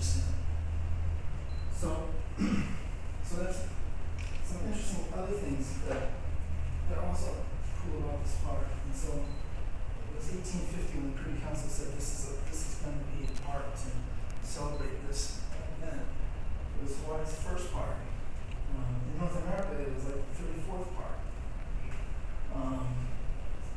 So, so there's some interesting other things that that are also cool about this park. And so it was 1850 when the Privy Council said this is a, this is going to be a park to celebrate this event. It was Hawaii's first park. Um, in North America, it was like the 34th park. Um,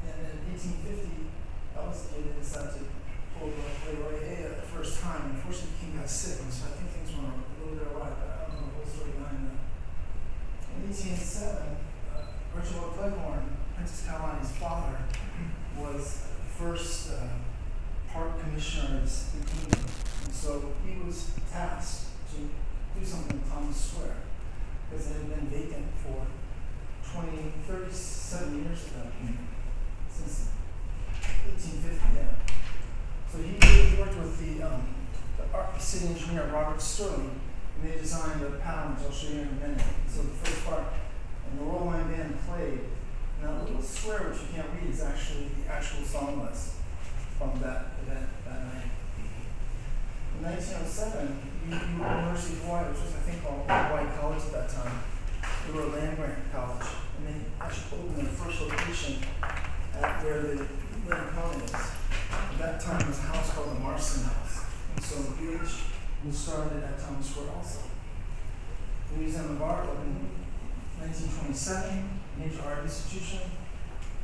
and in 1850, that was the year they decided to Leroy A the first time. Unfortunately, king got sick, and so I think things went a little bit awry, but I don't know the whole story behind that. In 1807, uh, Archibald Cleghorn, Princess Kaiulani's father, was the first uh, park commissioner of the kingdom. And so he was tasked to do something with Thomas Square because it had been vacant for 20, 37 years since 1850, yeah. So he, worked with the, um, the city engineer Robert Sterling, and they designed the pattern, which I'll show you in a minute. So the first part, and the Royal My Band played. And that little square, which you can't read, is actually the actual song list from that event that night. In 1907, U- U- University of Hawaii, which was I think called Hawaii College at that time, they were a land grant college, and they actually opened their first location at where the Lincoln is. At that time, was a house called the Marston House, and so the UH was started at Thomas Square also. The Museum of Art opened in 1927, major art institution,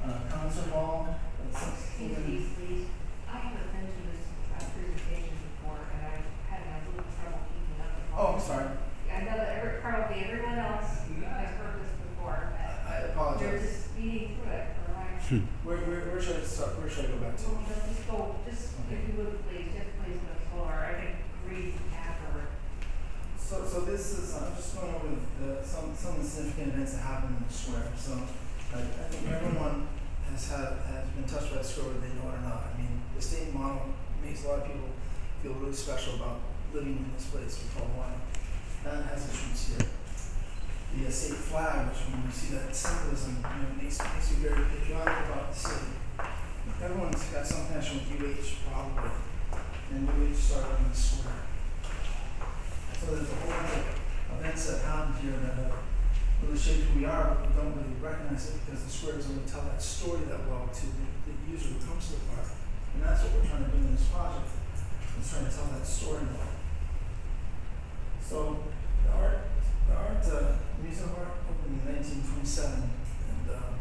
uh, concert hall. Excuse me, please. I haven't been to this uh, presentation before, and I had a little trouble keeping up with Oh, all. I'm sorry. I know that every, probably everyone else has heard this before, I, I they're apologize. just speeding through it, all right? Where, where, where should I start? Where should I go back to? So just go, just, if you would please, just please the floor. I can read afterward. So, so this is, I'm just going over the, some, some of the significant events that happened in the square. So, I, I think everyone has had, has been touched by the square whether they know it or not. I mean, the state model makes a lot of people feel really special about living in this place we call Hawaii. And it has its roots here. The uh, state flag, which when you see that symbolism, you know, makes, makes you very patriotic about the city. Everyone's got some connection with UH probably, and UH started in the square. So there's a whole bunch of events that happened here that have really shaped who we are, but we don't really recognize it because the square doesn't really tell that story that well to the, the user who comes to the park. And that's what we're trying to do in this project, is trying to tell that story well. So the art, the art, uh, Art opened in nineteen twenty-seven, and, uh,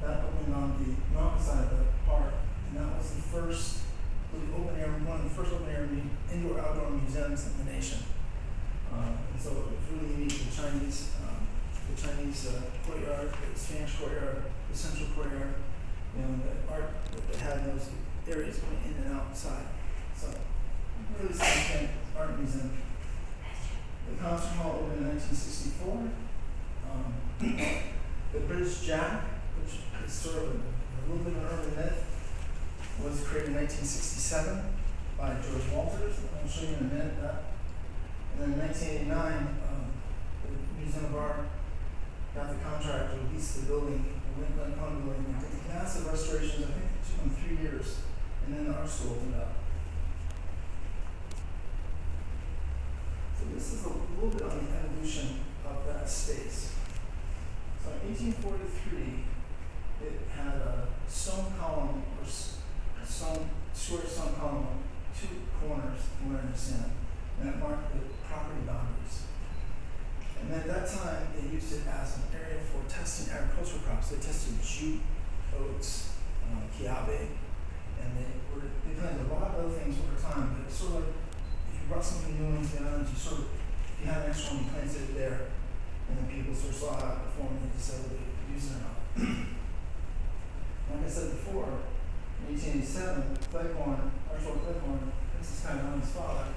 that opened on the mountain side of the park, and that was the first really open air, one of the first open air indoor outdoor museums in the nation. Uh, and so it was really unique, the Chinese, um, the Chinese uh, courtyard, the Spanish courtyard, the central courtyard, you know, the art that they had in those areas going in and outside. So really significant art museum. The concert hall opened in nineteen sixty-four. Um, the British Jack, which is sort of a, a little bit of an urban myth, was created in nineteen sixty-seven by George Walters, I'll show you in a minute that. And then in nineteen eighty-nine, um, the Museum of Art got the contract to lease the building, the Lincoln County building, and did massive restorations, I think it took them three years, and then the art school opened up. So this is a little bit on the evolution of that space. So in eighteen forty-three, it had a stone column or stone, square stone column two corners, from what I understand, and it marked the property boundaries. And at that time, they used it as an area for testing agricultural crops. They tested jute, oats, um, kiawe, and they were, they planted a lot of other things over time, but it's sort of brought something new into the island, you sort of, you had an extra one, you planted it there, and then people sort of saw how it performed, and decided to use it or not. Like I said before, in eighteen eighty-seven, Cleghorn, Archibald Cleghorn, Princess Kaiulani's father,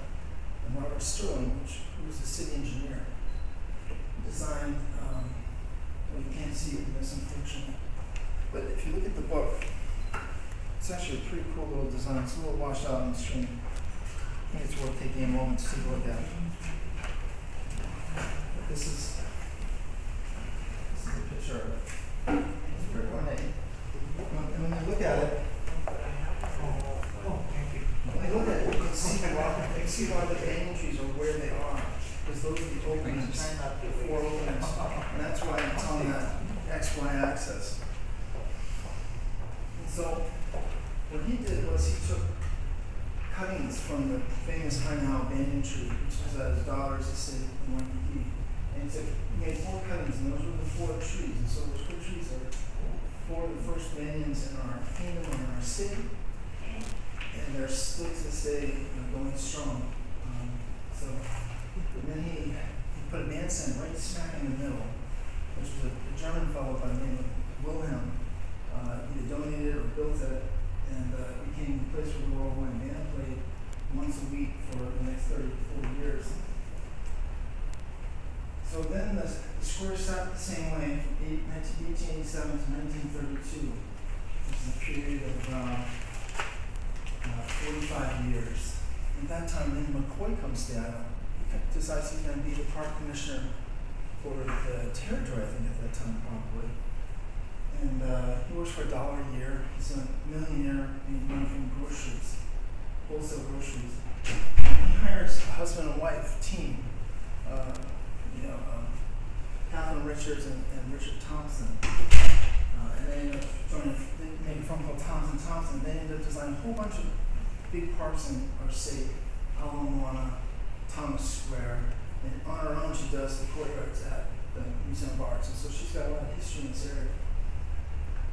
and Robert Sterling, which, who was the city engineer, designed, um, well, you can't see it in this but if you look at the book, it's actually a pretty cool little design, it's a little washed out on the screen. I think it's worth taking a moment to take a look at. But This is, this is a picture of very ornate. When, and when you look at it, when you look at it, you can see why, see why the banyan trees are where they are, because those are the openings, the four openings. And that's why it's on that X, Y axis. And so, what he did was he took cuttings from the famous Ainahau banyan tree, which was at his daughter's estate in Waikiki. And he took, he made four cuttings, and those were the four trees. And so those four trees are four of the first banyans in our kingdom and in our city. And they're still to this day going strong. Um, so, and then he, he put a bandstand right smack in the middle, which was a, a German fellow by the name of Wilhelm. Uh, either donated or built it, and uh, it became the place where the world went. Band played once a week for the next 30 to 40 years. So then the, the square sat the same way from eight, 19, 1887 to 1932, which is a period of about uh, 45 years. At that time, then McCoy comes down. He decides he's going to be the park commissioner for the territory, I think, at that time, probably. And uh, he works for a dollar a year. He's a millionaire making money from groceries, wholesale groceries. And he hires a husband and wife team. Uh, you know, um, Catherine Richards and, and Richard Thompson. Uh, and they end up joining, they made a firm called Thompson Thompson. They ended up designing a whole bunch of big parks in our state, Ala Moana, Thomas Square. And on her own, she does the courtyards at the Museum of Arts. And so she's got a lot of history in this area.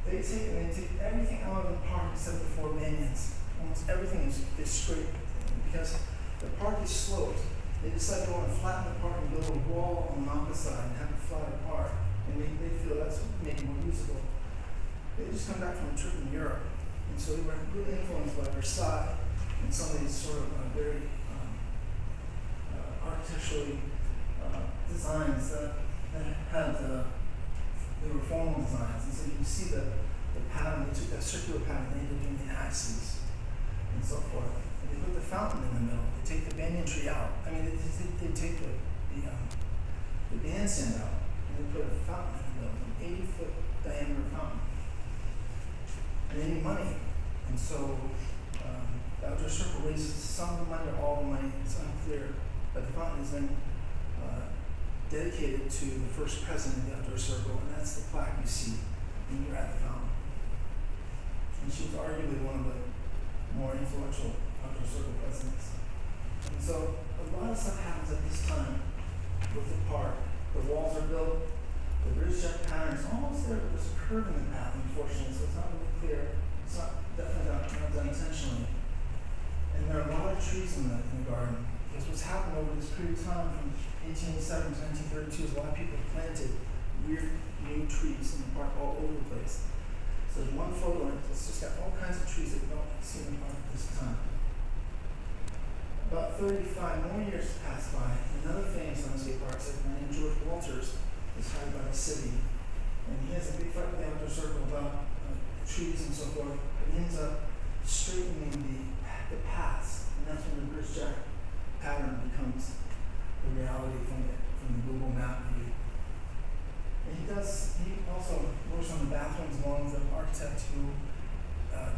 They take, they take everything out of the park except the four banyans. Almost everything is, is straight because the park is sloped. They decided to flatten the park and build a wall on the opposite side and have it flat apart. And they, they feel that's maybe more usable. They just come back from a trip in Europe. And so they were really influenced by Versailles and some of these sort of uh, very um, uh, architecturally uh, designs that, that had uh, they designs. And so you see the, the pattern, they took that circular pattern, they ended up doing the axes and so forth. And they put the fountain in the middle. They take the banyan tree out. I mean, they, they, they take the, the, um, the bandstand out and they put a fountain in the middle, an 80 foot diameter fountain. And they need money. And so um, the outdoor circle raises some of the money or all the money. It's unclear. But the fountain is then uh, dedicated to the first president of the outdoor circle, and that's the plaque you see when you're at the fountain. And she was arguably one of the more influential outdoor circle presidents. And so a lot of stuff happens at this time with the park. The walls are built, the British jet pattern is almost there, but there's a curve in the path, unfortunately, so it's not really clear. It's not definitely not, not done intentionally. And there are a lot of trees in the, in the garden. Because what's happened over this period of time from 1887 to 1932 is a lot of people planted weird new trees in the park all over the place. So there's one photo and it's just got all kinds of trees that you don't see in the park at this time. About 35 more years pass by. Another famous landscape architect, man named George Walters, is hired by the city. And he has a big fight with the outdoor circle about uh, trees and so forth. But he ends up straightening the, the paths. And that's when the British Jack pattern becomes the reality from the, from the Google map view. And he does, he also works on the bathrooms along with an architect who, uh,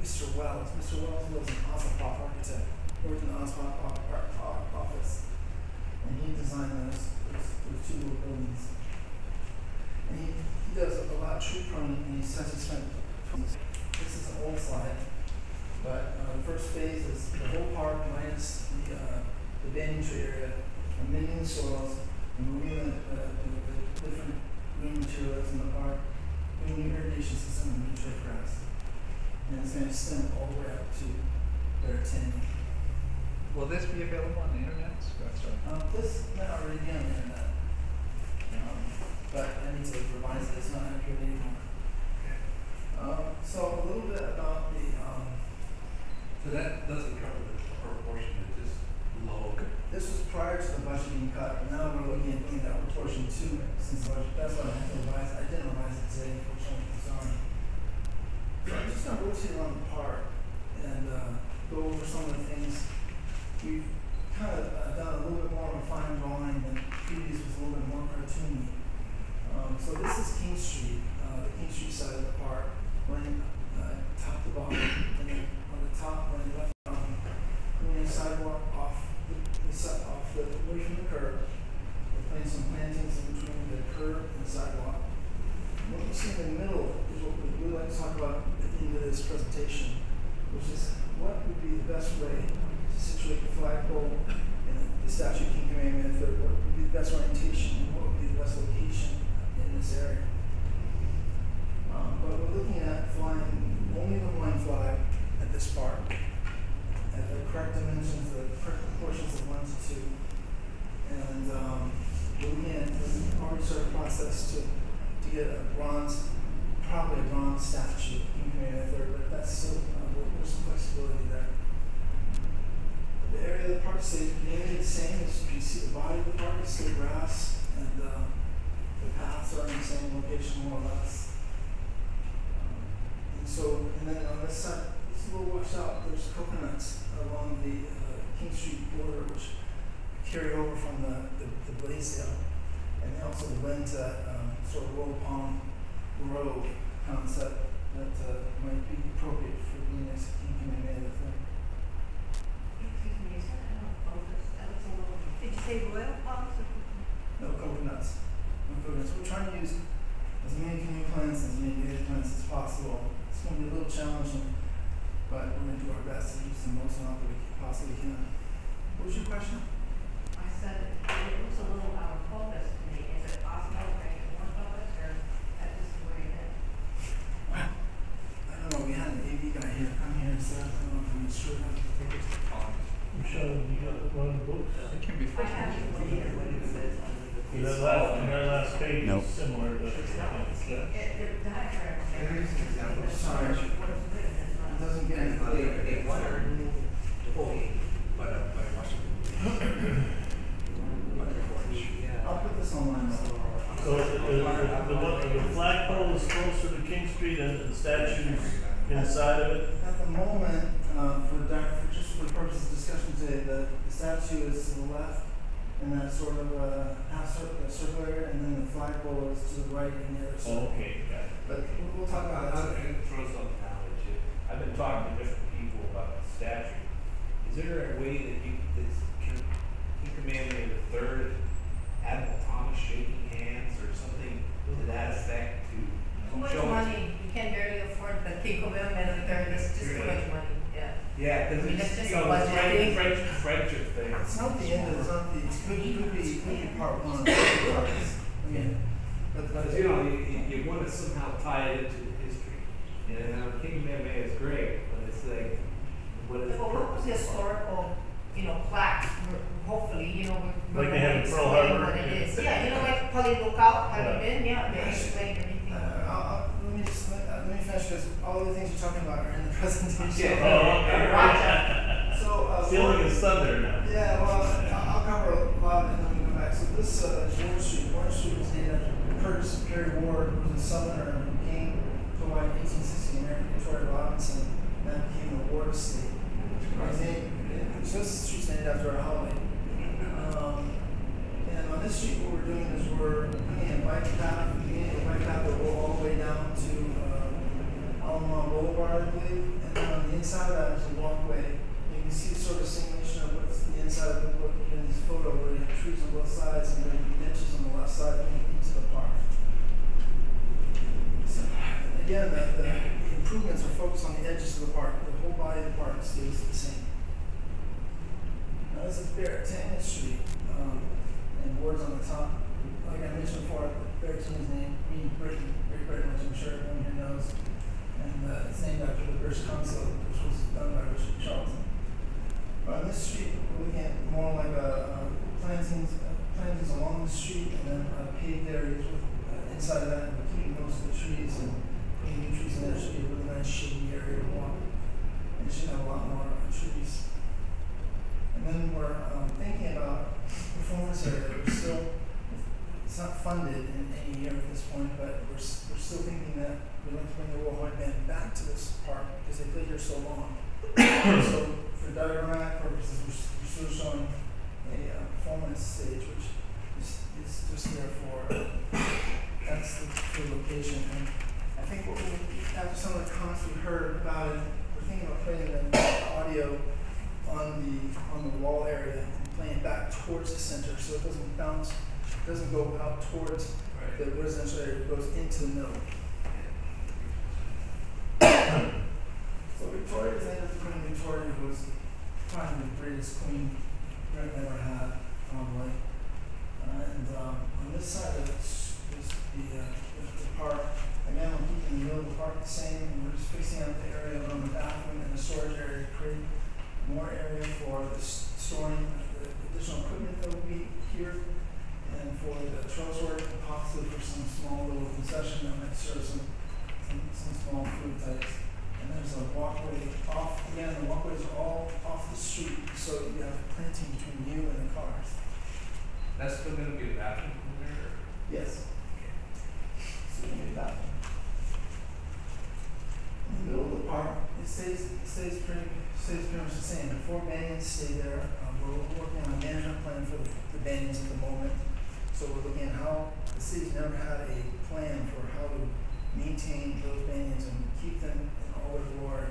Mr. Wells. Mr. Wells was an Ossipoff architect, worked in the Ossipoff o- office. And he designed those, those, those two little buildings. And he, he does a lot of tree pruning, and he says he spent, this is an old slide, but uh, the first phase is the whole park minus the, uh, the banyan tree area, the soils, removing the, uh, the, the different green materials in the park, doing new irrigation system and new grass. And it's gonna extend all the way up to Beretania. Will this be available on the internet? Sorry. Um, this might already be on the internet. Um, but I need to revise it, it's not accurate anymore. Um, so a little bit about the, um, So that doesn't cover the proportion, This was prior to the budget being cut, and now we're looking at doing that proportion too, since budget, that's why I to revise, I didn't revise it today, unfortunately, sorry. So I'm just gonna rotate around the park and, uh, go over some of the things. We've kind of uh, done a little bit more fine drawing than previous was a little bit more cartoony. Um, so this is King Street, uh, the King Street side of the park, running, uh, top to bottom, and then on the top, running left, see in the middle is what we would like to talk about at the end of this presentation, which is what would be the best way to situate the flagpole and the statue King Kamehameha III? What would be the best orientation and what would be the best location in this area? Um, but we're looking at flying only the one flag at this part, at the correct dimensions, the correct proportions of one to two, and um, we're looking at the already started process to to a bronze, probably a bronze statue King Kamehameha III, but that's still, uh, there- there's some flexibility there. The area of the park stays mainly the same, as you can see the body of the park is still grass, and, uh, the paths are in the same location more or less. Um, And so, and then on this side, it's a little washed out, there's coconuts along the, uh, King Street border, which carry over from the, the, the Blaisdell. And also the went to, um, sort of Roll Palm Grove concept that, uh, might be appropriate for being next to King Kamehameha III. Excuse me, is that kind? That was a little. Did you say royal palms or? No coconuts. No coconuts. We're trying to use as many canoe plants, as many native plants as possible. It's gonna be a little challenging, but we're gonna do our best to use the most amount that we possibly can. What was your question? I said, it looks a little out of focus to me. Is it possible to make it more focused or that this is where it is? I don't know, we had an AV guy here, come here and say, I don't know if I'm sure. I think it's the pond. Michelle, you got one of the books? It can be. I have it right here. And that last, and that last page Nope. is similar to. It, the diagram. Here is an example. Sorry. What is written is It not. doesn't get any They, clearer. they wanted to pull by the, by Washington. By the porch. I'll put this online though. So the, the, the, one- the flagpole is closer to King Street and the statues inside of it? At the moment, uh, for di- for just for the purpose of discussion today, the, the statue is to the left in that sort of, uh, half circle, uh, circle area, and then the flagpole is to the right in the other Oh, circle. okay, got it. But we'll, we'll talk about that today. throw something out at you. I've been talking to different people about the statue. Is there a way that you, that's, can, King Kamehameha the third, Admiral Thomas shaking hands or something to that effect to Too much show us- money, you can barely afford the King Kamehameha III, that's just too much money, yeah. Yeah, cause I mean, it's, that's just you know, a the budget French, thing. French, friendship thing. It's not the end, it's not the, it could, could be, it could be part one of the two parts. I mean, but, but, But you know, you, you, you wanna somehow tie it into history. And uh, King Kamehameha is great, but it's like, what is the But what was purpose? the historical, you know, plaques, hopefully, you know. Like they have in we're Pearl Harbor? What it is, yeah, you know, like Pali Lookout, have Yeah. you been, yeah, they explain everything. uh, I'll, I'll, let me just, let, let me finish, because all the things you're talking about are in the presentation. Yeah. Oh, okay. So, uh. Stealing for- his thunder now. Yeah, well, I'll I'll cover a lot and then we come back. So this, uh, is Warren Street, Warren Street was named after Curtis Ward, who was a southerner who came to Hawaii in eighteen sixty, American Victoria Robinson, and that became the Ward Estate. His name, so this street's named after a holiday. Um, and on this street, what we're doing is we're putting a bike path, beginning a bike path that will go all the way down to, uh, Ala Moana Boulevard, I believe, and then on the inside of that is a walkway. You can see sort of simulation of what's the inside of the book in this photo where you have trees on both sides and then benches on the left side leading into the park. Again, the, the improvements are focused on the edges of the park, the whole body of the park stays the same. Now, this is Beretania Street, um, and Ward's on the top. Like I mentioned before, Tangent's name, means Britain, Great Britain, which I'm sure everyone here knows. And, uh, it's named after the British consulate, which was done by Richard Charlton. On this street, we're looking at more like a, uh, plantings, uh, plantings along the street and then uh, paved areas with, uh, inside of that, we're most of the trees and new trees in there, should be a really nice shady area to walk. And should have a lot more trees. And then we're, um, thinking about performance area, we're still, it's not funded in any year at this point, but we're, we're still thinking that we'd like to bring the Hawaiian Band back to this park because they played here so long. So for diagrammatic purposes, we're, we're still showing a uh, performance stage, which is, is just there for, that's the, the location. And I think what we, after some of the comments we heard about it, we're thinking about putting the audio on the, on the wall area and playing it back towards the center, so it doesn't bounce, it doesn't go out towards the residential area, it goes into the middle. So Victoria is named after Queen Victoria, was probably the greatest queen Brett ever had, probably. Uh, and, um, on this side of this, this, the, uh, the, the park, again, we're keeping the middle of the park the same, and we're just fixing up the area around the bathroom and the storage area to create more area for the s- storing the additional equipment that will be here, and for the trellis work, and possibly for some small little concession that might serve some, some, some small food types. And there's a walkway off, again, the walkways are all off the street, so you have planting between you and the cars. That's still gonna be a bathroom there? Yes. So you need that. In the middle of the park, it stays, it stays pretty, stays pretty much the same. The four banyans stay there. Uh, we're working on a management plan for the, the banyans at the moment. So we're looking at how, the city's never had a plan for how to maintain those banyans and keep them in all their glory.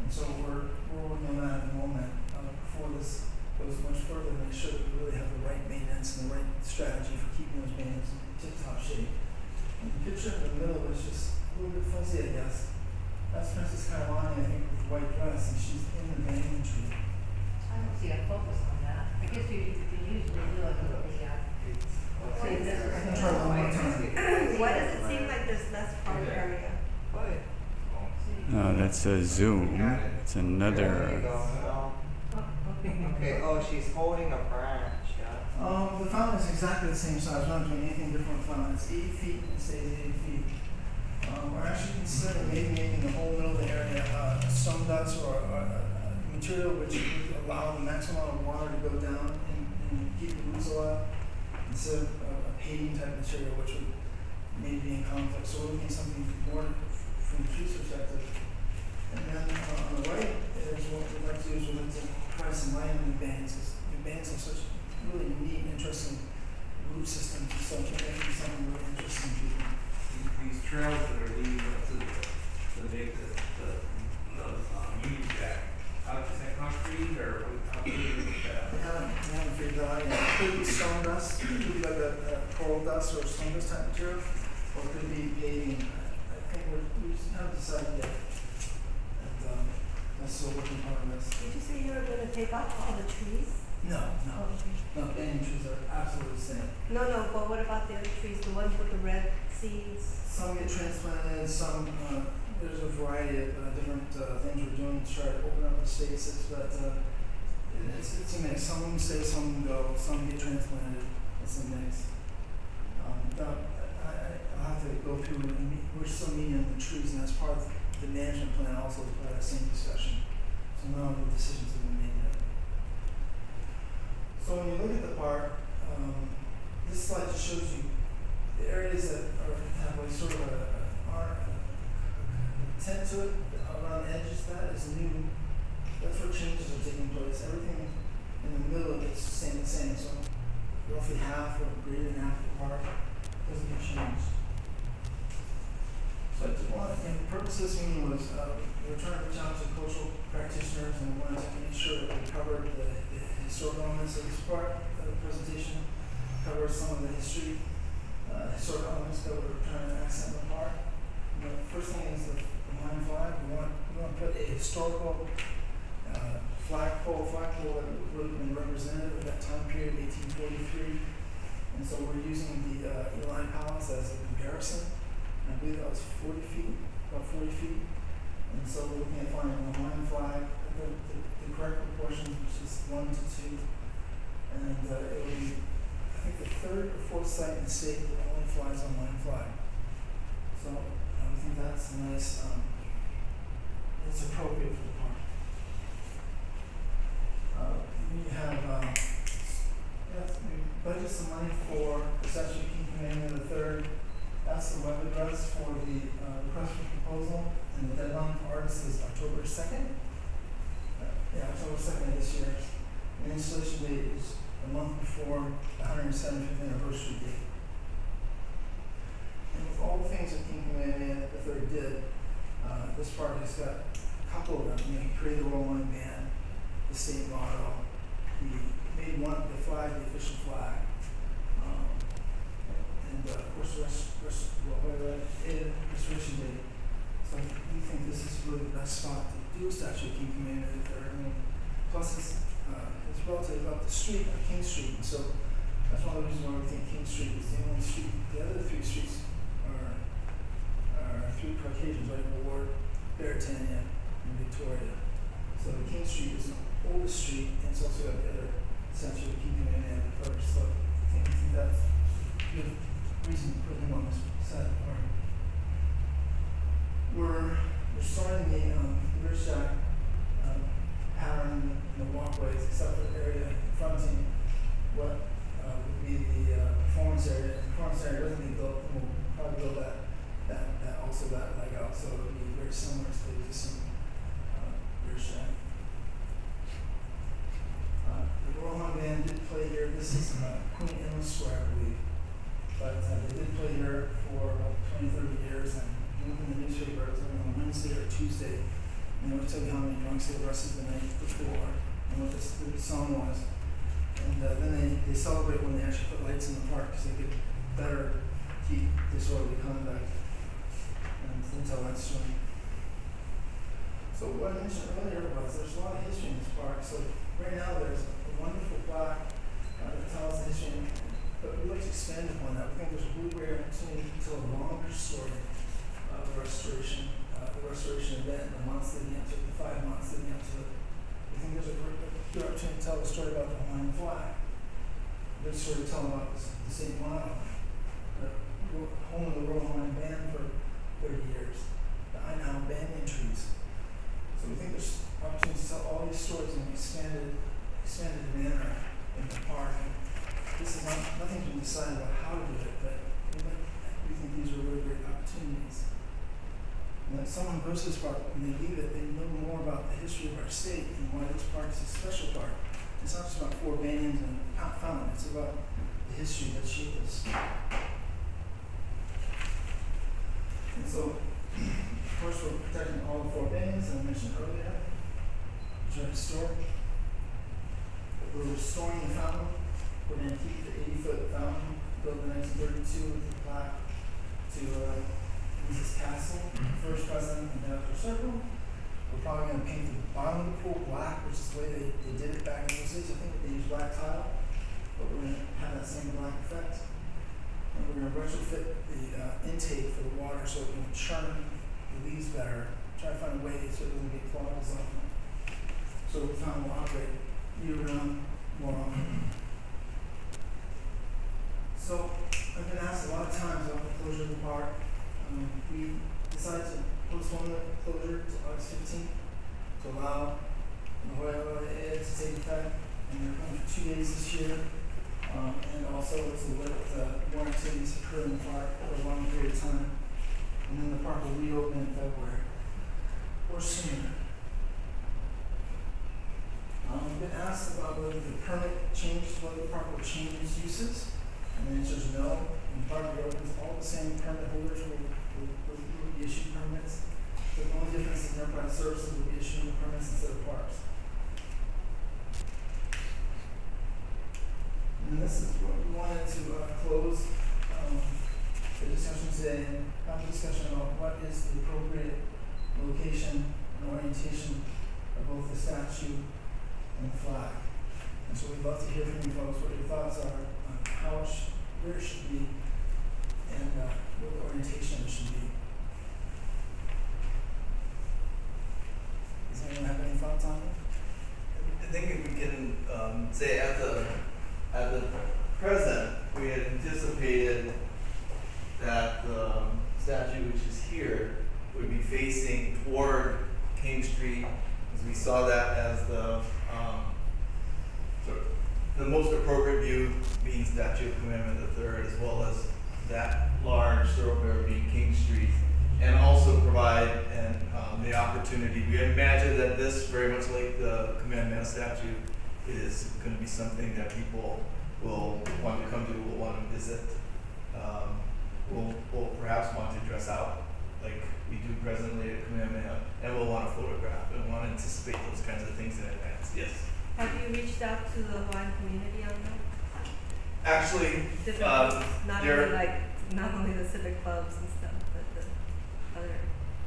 And so we're, we're working on that at the moment. Uh, before this goes much further, make sure that we really have the right maintenance and the right strategy for keeping those banyans in tip-top shape. And the picture in the middle is just a little bit fuzzy, I guess. That's Princess Kaiulani, I think, with the white dress, and she's in the banyan tree. I don't see a focus on that. I guess you, you usually do like a, the, say this I can or try one more time. Why does it seem like there's less park area? No, that's a zoom. It's another. Okay, oh, she's holding a branch, yeah. Um, the fountain is exactly the same size, we're not doing anything different with the fountain, it's eight feet and it stays eight feet. Um, we're actually considering maybe making the whole middle of the area, uh, stone dust or, or, uh, material which would allow the maximum amount of water to go down and, and keep the roots alive. Instead of uh, a paving type material which would maybe be in conflict, so we're looking at something more from the tree's perspective. And then uh, on the right, is what we'd like to use like to try some lighting in the bands. The bands have such really neat, interesting root systems, so I think be something really interesting to people. These- These trails that are leading up to the, to make the, the, the, um, Union Jack, how, is that concrete or what- how big is We that? haven't, haven't figured that out yet. It could be stone dust, it could be like a, a coral dust or stone dust type material, or it could be paving. I I think we're, we just haven't decided yet. And, um, that's still working part of this. Did you say you were gonna take out all the trees? No, no, Oh, okay. no, banyan trees are absolutely the same. No, no, but what about the other trees, the ones with the red seeds? Some get transplanted, some, uh, there's a variety of, uh, different, uh, things we're doing to try to open up the spaces, but, uh, it- it's, it's a mix, some of them stay, some of them go, some get transplanted, it's a mix. Um, I, I, I'll have to go through and we're still meeting on the trees, and that's part of the management plan also, is part of that same discussion. So now the decisions have been made yet. So when you look at the park, um, this slide just shows you areas that are, have like sort of a, a, a tint to it, around the edges, that is new, that's where changes are taking place, everything in the middle of it's staying the same, so roughly half or greater than half of the park doesn't get changed. So I just wanted, and the purpose of this meeting was, uh, we were trying to reach out to cultural practitioners and wanted to make sure that we covered the, the historic elements of this part of the presentation, covered some of the history, uh, historic elements that we're trying to accent the park. The first thing is the, the line flag, we want, we want to put a historical, uh, flagpole, flagpole that would have been representative of that time period, eighteen forty-three. And so we're using the, uh, Iolani Palace as a comparison. And I believe that was forty feet, about forty feet. And so we're looking at finding the line flag, the, the, the correct proportion, which is one to two. And, uh, it will be, I think the third or fourth site in the state flies on line flag. So, I think that's a nice, um, it's appropriate for the park. Uh, we have, um, yes, we budget some money for the statue of King Kamehameha the third. That's the web address for the, uh, request for proposal, and the deadline for artists is October second. Uh, Yeah, October second this year. And installation date is a month before the hundred and seventieth anniversary date. With all the things that King the third did, uh, this park has got a couple of them. You know, he created the Rolling Band, the state motto. He made one, the flag, the official flag. Um, and, uh, of course, rest, rest, well, restoration date. So we think this is really the best spot to do a statue of King the third. I mean, about today up the street, uh, King Street, and so that's one of the reasons why we think King Street is the only street. The other three streets three Caucasians, right, Ward, Beretania, and Victoria. So the King Street is the oldest street, and it's also got the other essentially keeping it in first, so I think, that's a good reason to put him on this side of the park. We're restoring the, um, shack, um, pattern in the walkways, except for the area fronting what, uh, would be the, uh, performance area. The Performance area doesn't need built, and we'll probably build that, that, that, also that leg out, so it'll be very similar to the existing, uh, rear shack. Uh, the Rohan band did play here, this is, uh, Queen Anne Square, I believe. But, uh, they did play here for about 20, 30 years, and you look in the newspaper, it was on Wednesday or Tuesday, and it would tell you how many drunks they arrested the night before, and what the, the song was. And, uh, then they, they celebrate when they actually put lights in the park, because they could better keep disorderly conduct. And. So what I mentioned earlier was, there's a lot of history in this park, so right now there's a wonderful plaque, uh, that tells the history, but we'd like to expand upon that, we think there's a really great opportunity to tell a longer story of the restoration, uh, the restoration event, the months leading up to it, the five months leading up to it. We think there's a great, opportunity to tell the story about the Hawaiian flag, a good story to tell about the, St. Mono, the home of the Royal Hawaiian Band for thirty years, the Aina banyan trees. So we think there's opportunities to tell all these stories in an expanded, expanded manner in the park. And this is not, nothing's been decided about how to do it, but we, think- these are really great opportunities. And that someone goes to this park, and they leave it, they know more about the history of our state and why this park is a special park. It's not just about four banyans and fountain, it's about the history that shaped us. And so, course, we're protecting all the four that I mentioned earlier, which are historic. We're restoring the fountain, we're gonna keep the eighty foot fountain built in nineteen thirty two with the plaque to, uh, Mrs. Castle, first president of the Natural Circle. We're probably gonna paint the bottom of the pool black, which is the way they, they did it back in the days, I think they used black tile, but we're gonna have that same black effect. And we're gonna retrofit the, uh, intake for the water so it can churn the leaves better, try to find a way so it doesn't get clogged often. So the fountain will operate year round more often. So, I've been asked a lot of times about the closure of the park. Um, we decided to postpone the closure to August fifteenth to allow the Ed to take effect. And they're coming for two days this year. Um, and also to let, uh, more activities occur in the park for a long period of time. And then the park will reopen in February or sooner. Um, we've been asked about whether the permit changes, whether the park will change its uses. And the answer is no. When the park reopens, all the same permit holders will, will, will, will be issued permits. The only difference is enterprise services will be issuing the permits instead of parks. And this is what we wanted to, uh, close, um, the discussion today, and have a discussion about what is the appropriate location and orientation of both the statue and the flag. And so we'd love to hear from you folks, what your thoughts are on how it should, where it should be, and, uh, what the orientation it should be. Does anyone have any thoughts on it? I think if we can um, say at the at the present, we had anticipated that the um, statue, which is here, would be facing toward King Street, as we saw that as the um, sort of the most appropriate view being Statue of Kamehameha Third, as well as that large thoroughfare being King Street, and also provide um, the opportunity. We imagine that this, very much like the Kamehameha statue, is going to be something that people will want to come to, will want to visit, um, will, will perhaps want to dress out like we do presently at Kamehameha, and will want to photograph and want to anticipate those kinds of things in advance. Yes. Have you reached out to the Hawaiian community on that? Actually, Uh, not there- only like, not only the civic clubs and stuff, but the other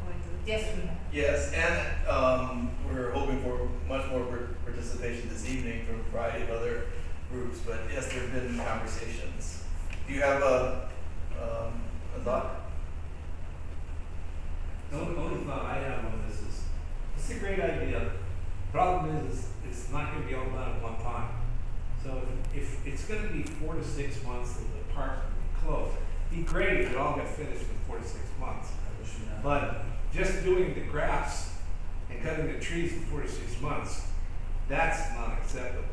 Hawaiian groups? Yes, we have. yes, and um, we're hoping for much more participation participation this evening from a variety of other groups, but yes, there have been conversations. Do you have a, um, a thought? The only, only thought I have on this is, it's a great idea. Problem is, is it's not gonna be all done at one time. So if, if it's gonna be four to six months that the park's gonna be closed, it'd be great if it all got finished in four to six months. But just doing the grass and cutting the trees in four to six months, that's not acceptable.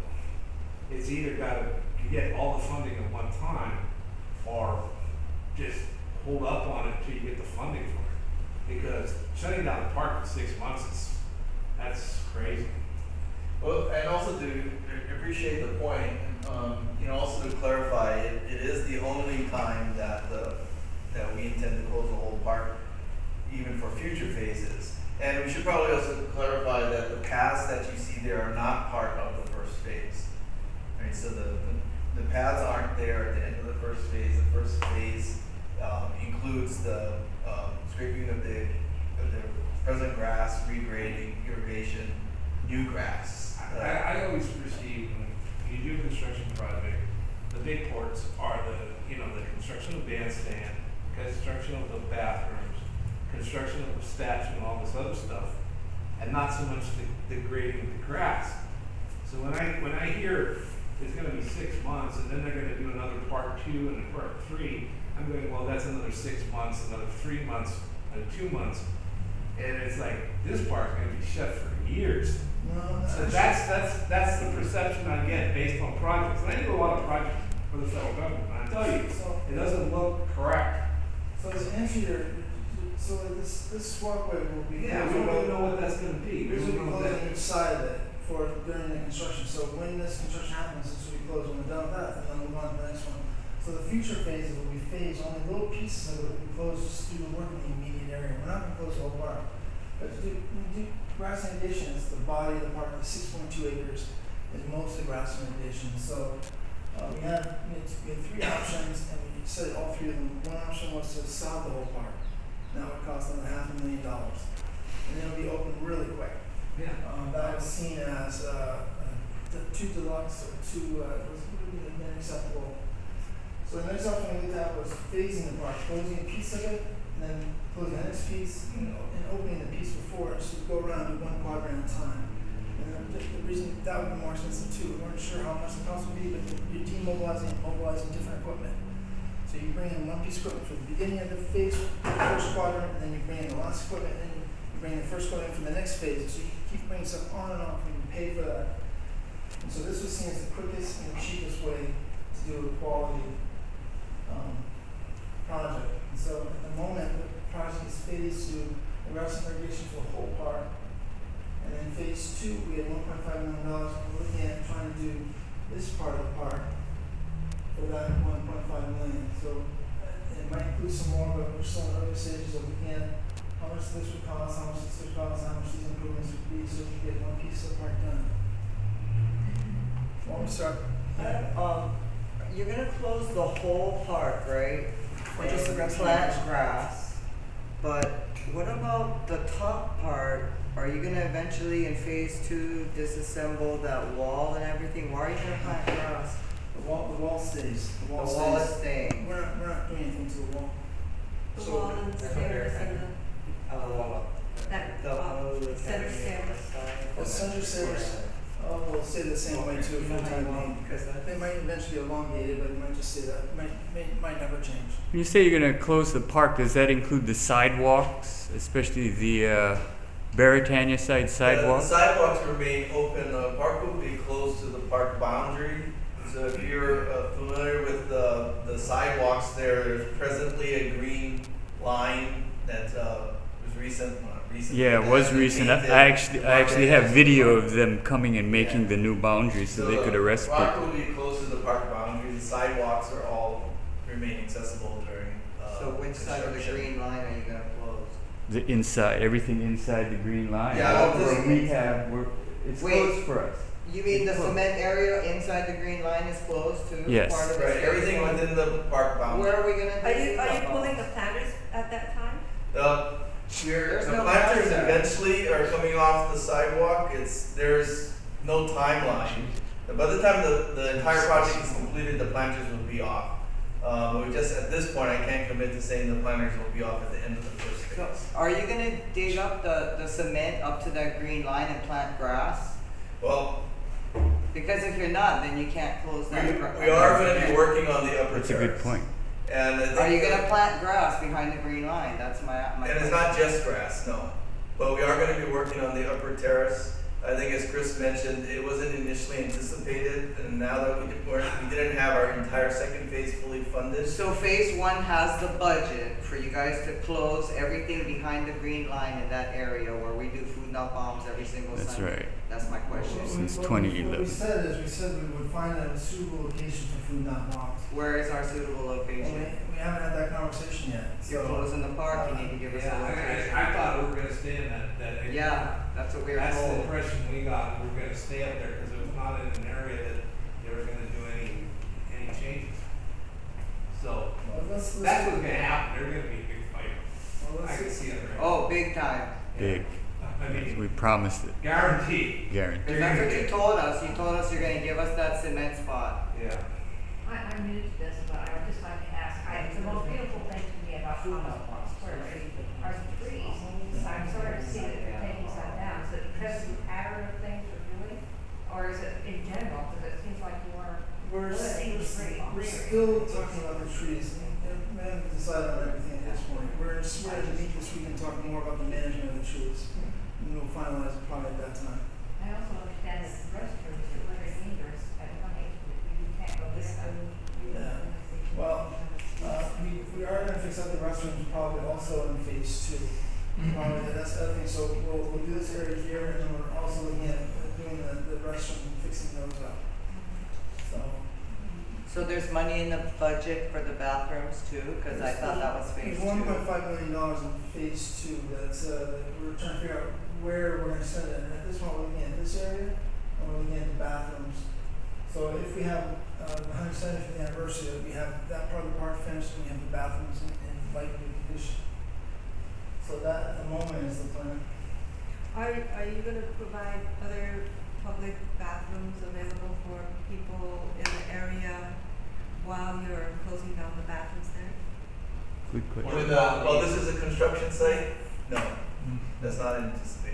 It's either gotta get all the funding at one time, or just hold up on it till you get the funding for it. Because shutting down the park for six months is, that's crazy. Well, and also to appreciate the point, um, you know, also to clarify, it, it is the only time that the, that we intend to close the whole park, even for future phases. And we should probably also clarify that the paths that you see there are not part of the first phase. Right, so the, the, the paths aren't there at the end of the first phase, the first phase, um, includes the, um, scraping of the, of the present grass, regrading, irrigation, new grass. I, Uh, I always perceive when you do a construction project, the big ports are the, you know, the construction of the bandstand, construction of the bathrooms, construction of the statue and all this other stuff, and not so much the, the grading of the grass. So when I, when I hear it's gonna be six months, and then they're gonna do another part two and a part three, I'm going, well, that's another six months, another three months, and two months. And it's like, this park's gonna be shut for years. No, So that's, that's, that's the perception I get based on projects. And I do a lot of projects for the federal government, and I tell you, So, it doesn't look correct. so to answer your, so this, this walkway will be. Yeah, we don't even know what that's gonna be. We will don't be know closed that. on each side of it for, during the construction, so when this construction happens, this will be closed, when we're done with that, then we'll move on to the next one. So the future phases will be phased, only little pieces of it will be closed just to do the work in the immediate area, we're not gonna close the whole park. But to do, when do grass it's the body of the park, the six point two acres is mostly grass mitigation, so. Uh, we had, we had, we had three options, and we said all three of them, one option was to sod the whole park, that would cost them a half a million dollars. And it'll be open really quick. Yeah. Um, that was seen as, uh, uh, two deluxe or two, uh, was really the acceptable. So the next option we looked at was phasing the park, closing a piece of it, and then closing the next piece, you know, and opening the piece before, it, so you go around do one quadrant at a time. And the, the reason that would be more expensive too, we weren't sure how much the cost would be, but you're demobilizing and mobilizing different equipment. So you bring in of equipment for the beginning of the phase, the first quadrant, and then you bring in the last equipment, and then you bring in the first quadrant for the next phase, so you keep bringing stuff on and off, and you pay for that. And so this was seen as the quickest and the cheapest way to do a quality, um, project. And so at the moment, the project is phased to the grass irrigation for the whole park. And then phase two, we had one point five million dollars, and we're looking at trying to do this part of the park for that one point five million. So uh, it might include some more, but we're still in early stages of looking at how much this would cost, how much this would cost, how much these improvements would be, so we can get one piece of the park done. Want me to start? Um, you're gonna close the whole park, right? Or just the Plant grass, but what about the top part? Are you gonna eventually in phase two disassemble that wall and everything? Why are you gonna plant grass? The wall, the wall stays, the The wall wall is stays. staying. We're not, we're not doing anything to the wall. The So, wall and that's stairs okay. and Uh, the, that, the, uh, oh, the center center stairs. The center stairs, uh, will stay the same way too for know the time being. because. They might eventually elongate it, but it might just stay that, might, may, might never change. When you say you're gonna close the park, does that include the sidewalks, especially the uh, Beretania side sidewalk? The sidewalk? sidewalks remain open, the park will be closed to the park boundary. So if you're uh, familiar with the, the sidewalks there, there's presently a green line that, uh, was recent, not recent. Yeah, it was recent. I, actually, I actually have video of them coming and making Yeah. the new boundaries so they could the arrest Park people. will be close to the park boundaries, the sidewalks are all remain accessible during, uh, So which side of the green line are you gonna close? The inside, everything inside the green line. Yeah, well, we have, we're, it's Wait. closed for us. You mean the cement area inside the green line is closed too? Yes. Part of the Right, everything phase within the park boundary. Where are we gonna do Are you, are you pulling the planters at that time? The, we're, There's the no planters grass there. eventually are coming off the sidewalk, it's, there's no timeline. By the time the, the entire project is completed, the planters will be off. Um, we just, at this point, I can't commit to saying the planters will be off at the end of the first So, phase. are you gonna dig up the, the cement up to that green line and plant grass? Well, Because if you're not, then you can't close we, that. gra- we are gonna be working on the upper That's a good point. And Are you gonna plant grass behind the green line? That's my, my. And it's not just grass, no. But we are gonna be working on the upper terrace. I think as Chris mentioned, it wasn't initially anticipated, and now that we, did- we're- we didn't have our entire second phase fully funded. So phase one has the budget for you guys to close everything behind the green line in that area where we do food not bombs every single That's Sunday? right. That's my question. What we- Since what What 2011. we said is, we said we would find a suitable location for food not bombs. Where is our suitable Well, we, location? we haven't had that conversation yet, You're so. closing the park, you need to give us a location. I, I, I thought we were gonna stay in that, that. area. Yeah, that's what we were That's the impression we got, we were gonna stay up there, cause it was not in an area that they were gonna do any, any changes. So, Well, let's, let's. that's what's gonna happen, there's gonna be a big fight, Well, I can see it already. Oh, big time. Big. I mean, We promised it. guaranteed. Guaranteed. Cause that's what you told us. You told us you're gonna give us that cement spot. Yeah. I, I'm new to this, but I would just like to ask, I, the most beautiful thing to me about Thomas Park Square is are the trees. I'm sorry to see that you're taking some down, is it because of the pattern of things you're doing? Or is it in general, because it seems like you are we're, s- limiting we're, we're still talking about the trees, and we haven't decided on everything at this point. We're, s- we're gonna meet this week and talk more about the management of the trees. And we'll finalize the plan at that time. I also understand that the restrooms are very dangerous at night, you can't go this. Yeah. Well, Uh, we, we are gonna fix up the restrooms probably also in phase two. Probably, that's the other thing, so we'll, we'll do this area here, and then we're also looking at uh, doing the, the restroom, and fixing those up. So, So there's money in the budget for the bathrooms too, cause I thought that was phase There's two. one point five million dollars in phase two, that's, uh, that we're trying to figure out where we're gonna spend it, and at this point, we're looking at this area, and we're looking at the bathrooms. So if we have, uh, the hundred seventieth anniversary, we have that part of the park finished, and we have the bathrooms in, in like good condition. So that, at the moment, is the plan. Are, are you gonna provide other public bathrooms available for people in the area while you're closing down the bathrooms there? Good question. Well, this is a construction site, no, that's not anticipated.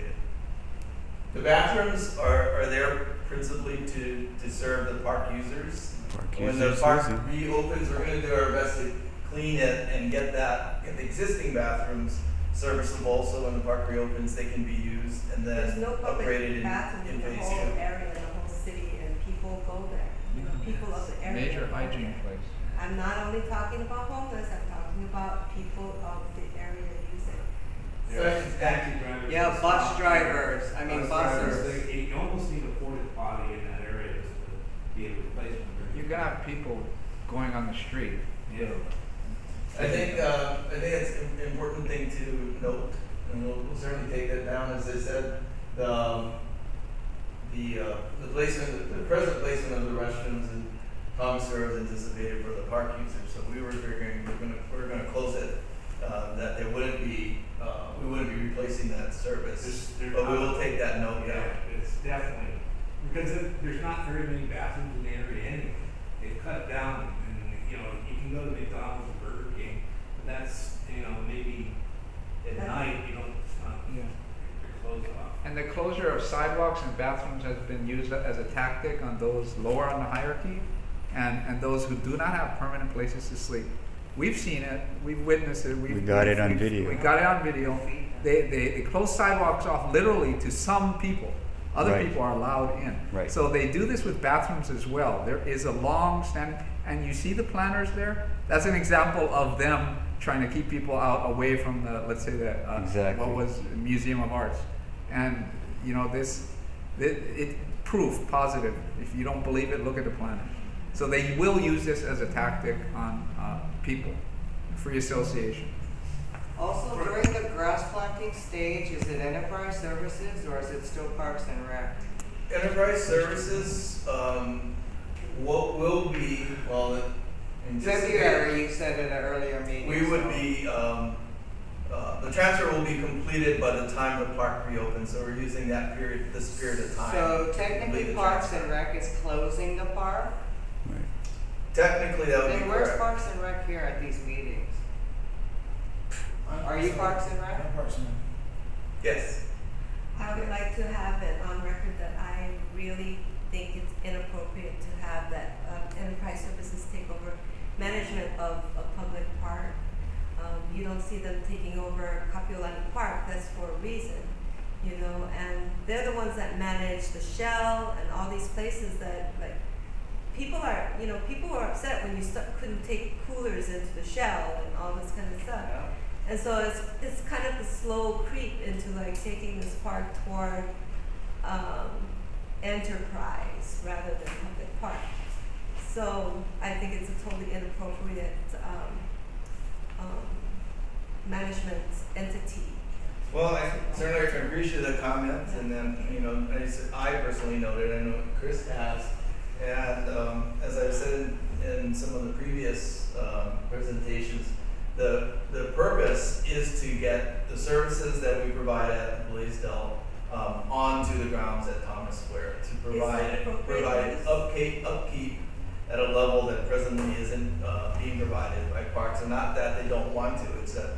The bathrooms are, are there principally to, to serve the park users. Park When the park use it. reopens, we're gonna do our best to clean it and get that, get the existing bathrooms serviceable, so when the park reopens, they can be used and There's then no public upgraded in, in in the phase whole two. area, the whole city, and people go there. People of the area. Major hygiene place. I'm not only talking about homeless, I'm talking about people of the area using. Especially taxi drivers. Yeah, bus stuff. drivers, I mean Bus drivers, buses. they- You almost need a porta potty in that area to be a replacement. for- You gotta have people going on the street. Yeah. I think, uh, I think it's an important thing to note, and we'll, we'll certainly take that down, as I said, the, um, the, uh, the placement, the present placement of the restrooms and Thomas Square was anticipated for the park users, so we were figuring, we're gonna, we're gonna close it, uh, that there wouldn't be, uh, we wouldn't be replacing that service. There's, there's But we not- will take that note, yeah. Yeah, it's definitely, because it- there's not very many bathrooms in the area anyway. They've cut down and, you know, you can go to McDonald's or Burger King, but that's, you know, maybe at That- night, you know, it's not, Yeah. they're closed off. And the closure of sidewalks and bathrooms has been used as a tactic on those lower on the hierarchy and, and those who do not have permanent places to sleep. We've seen it, we've witnessed it, we've. We got it on video. We got it on video. They, they, they close sidewalks off literally to some people. Other Right. people are allowed in. Right. So they do this with bathrooms as well. There is a long stand, and you see the planners there? That's an example of them trying to keep people out away from the, let's say the, uh, Exactly. what was Museum of Arts. And, you know, this, it, it proof positive. If you don't believe it, look at the planners. So they will use this as a tactic on, uh, people, free association. Also, during the grass planting stage, is it enterprise services or is it still parks and rec? Enterprise services, um, will, will be, well, anticipate- February, you said at an earlier meeting. We would so- be, um, uh, the transfer will be completed by the time the park reopens, so we're using that period, this period of time. So technically Parks and Rec is closing the park? Technically, that would be Then where's correct. Parks and Rec here at these meetings? I'm Are you sorry. Parks and Rec? I'm Parks and Rec. Yes. I would like to have it on record that I really think it's inappropriate to have that um, enterprise services take over management of a public park. Um, you don't see them taking over Kapiolani Park, that's for a reason, you know, and they're the ones that manage the Shell and all these places that, like, people are, you know, people were upset when you couldn't take coolers into the Shell and all this kind of stuff. And so it's, it's kind of the slow creep into like taking this park toward um, enterprise rather than public park. So I think it's a totally inappropriate um, um, management entity. Well, I certainly can appreciate the comments, and then, you know, I personally noted, I know Chris has, and, um, as I've said in, in some of the previous, um, presentations, the, the purpose is to get the services that we provide at Blaisdell, um, onto the grounds at Thomas Square, to provide, provide upkeep, upkeep at a level that presently isn't, uh, being provided by parks, and not that they don't want to, it's that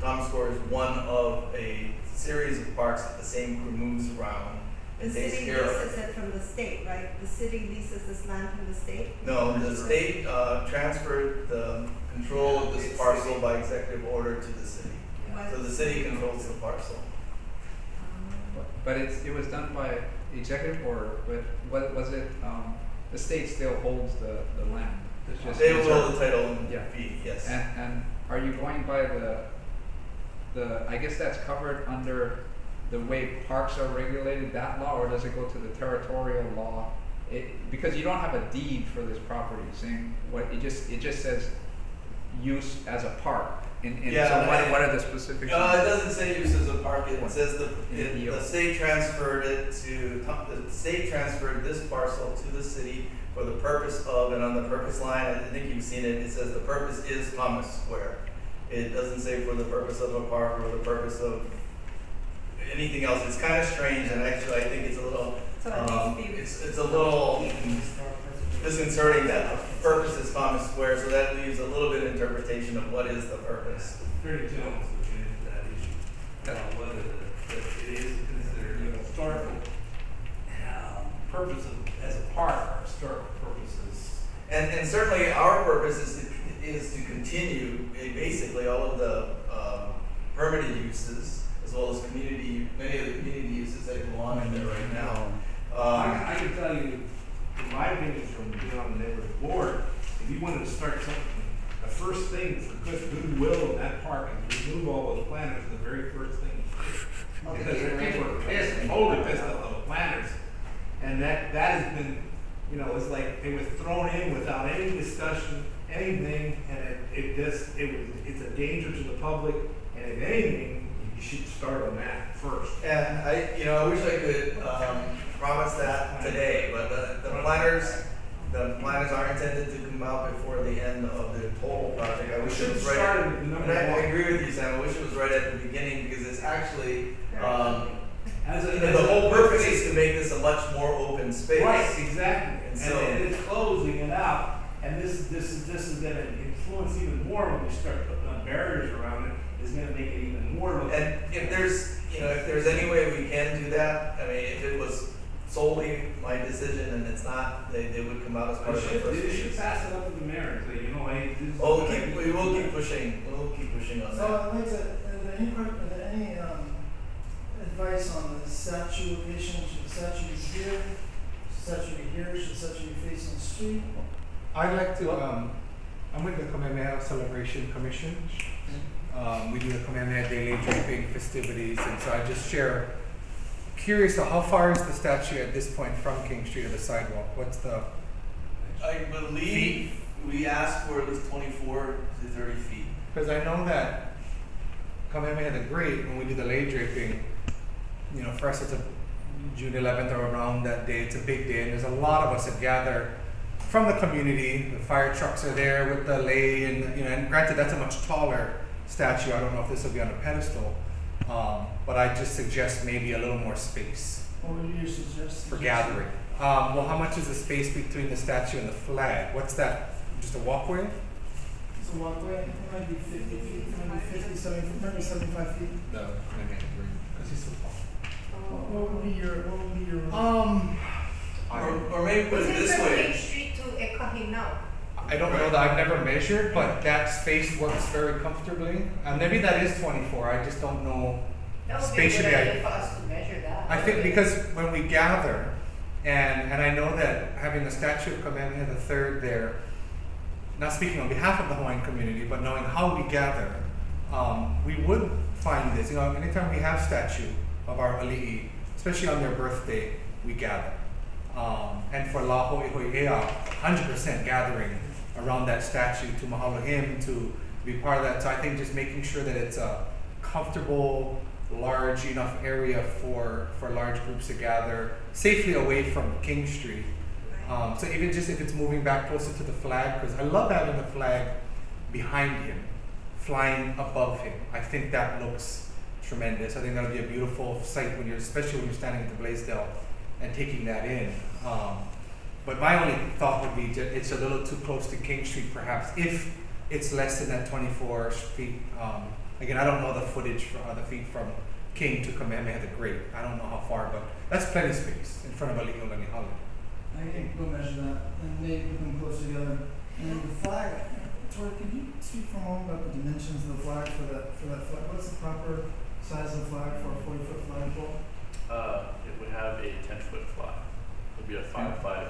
Thomas Square is one of a series of parks that the same crew moves around The takes city care leases of. it from the state, right? The city leases this land from the state? No, the state, uh, transferred the control of this parcel by executive order to the city. So the city controls the parcel. Um, But it's, it was done by executive order, but what, was it, um, the state still holds the, the land? It's just They will hold reserved. the title and Yeah. fee, yes. And, and are you going by the, the, I guess that's covered under the way parks are regulated, that law, or does it go to the territorial law? It, because you don't have a deed for this property, saying, what, it just, it just says use as a park. And, and Yeah, so what, I- what are the specifics? Uh, it doesn't say use as a park, it says the, it- the state transferred it to, the state transferred this parcel to the city for the purpose of, and on the purpose line, I think you've seen it, it says the purpose is Thomas Square. It doesn't say for the purpose of a park or the purpose of anything else, it's kinda strange, and actually, I think it's a little, So it um, needs to be. it's, it's a little disconcerting that the purpose is Thomas Square, so that leaves a little bit of interpretation of what is the purpose. Attorney Jones looking into that issue, about whether the, that it is considered a historical, um, purpose of, as a park, or historical purposes. And, and certainly our purpose is to, is to continue eh, basically all of the, um, permitted uses, as well as community, many of the community uses that go on in there right now. I, Um, I can tell you, in my opinion, from being on the neighborhood board, if you wanted to start something, the first thing for good goodwill in that park is remove all those planters, the very first thing. Because the people are pissed, totally pissed off the planters. And that, that has been, you know, it's like, it was thrown in without any discussion, anything, and it, it just, it was, it's a danger to the public, and if anything, you should start on that first. and I, you know, I wish I could, um, promise that today, but the, the planners, the planners are intended to come out before the end of the total project. I wish it should was right. with And I, I agree with you, Sam, I wish it was right at the beginning, because it's actually, um, As a- as the whole purpose is to make this a much more open space. Right, exactly, And and, so- and it's closing it out, and this, this is, this is gonna influence even more when we start putting up barriers around it, is gonna make it even more of a. And if there's, you know, if there's any way we can do that, I mean, if it was solely my decision and it's not, they, they would come out as part I of the should, first you should pass it up to the mayor, and say, you know, hey, this is. Well, we'll what I keep, we will keep pushing, we'll keep pushing on So that. I'd like to, are there any, part- are there any, um, advice on the statue location? Should the statue be here? Should the statue be here? Should the statue be facing the street? I'd like to, um, I'm with the Kamehameha Celebration Commission. Um, we do the Kamehameha Daily Draping festivities, and so I just share, curious, how far is the statue at this point from King Street to the sidewalk? What's the, I believe we asked for at least twenty-four to thirty feet. because I know that Kamehameha the Great, when we do the lei draping, you know, for us it's a June eleventh or around that day, it's a big day, and there's a lot of us that gather from the community. The fire trucks are there with the lei, and you know, and granted that's a much taller statue. I don't know if this will be on a pedestal, um, but I just suggest maybe a little more space What would you suggest? for gathering. Um, well, how much is the space between the statue and the flag? What's that? Just a walkway? It's a walkway, it might be fifty feet, it might be fifty, seventy, maybe seventy-five feet. No, maybe because he's so tall. What, what would be your, what would be your? Um, Or, or maybe put it Is this it from King way. Street to Ekahina? I don't know that I've never measured, but that space works very comfortably. And maybe that is 24. I just don't know. That would be a Space good idea for us to measure that. I think because when we gather, and and I know that having the statue of Kamehameha the Third there, not speaking on behalf of the Hawaiian community, but knowing how we gather, um, we would find this. You know, anytime we have statue of our ali'i, especially on their birthday, we gather. Um, and for La Ho'iho'i Ea, 100% gathering around that statue to mahalo him, to be part of that. So I think just making sure that it's a comfortable, large enough area for, for large groups to gather safely away from King Street. Um, so even just if it's moving back closer to the flag, because I love having the flag behind him, flying above him. I think that looks tremendous. I think that'll be a beautiful sight when you're, especially when you're standing at the Blaisdell and taking that in. Um, but my only thought would be that it's a little too close to King Street, perhaps, if it's less than that 24 feet. Um, again, I don't know the footage for uh, the feet from King to Kamehameha the Great. I don't know how far, but that's plenty of space in front of Ali'iolani Hale. I can go measure that, and maybe we can close together. And the flag, Tori, can you speak for a moment about the dimensions of the flag for that, for that flag? What's the proper size of the flag for a forty foot flagpole? Uh, it would have a ten foot flag. It would be a five five,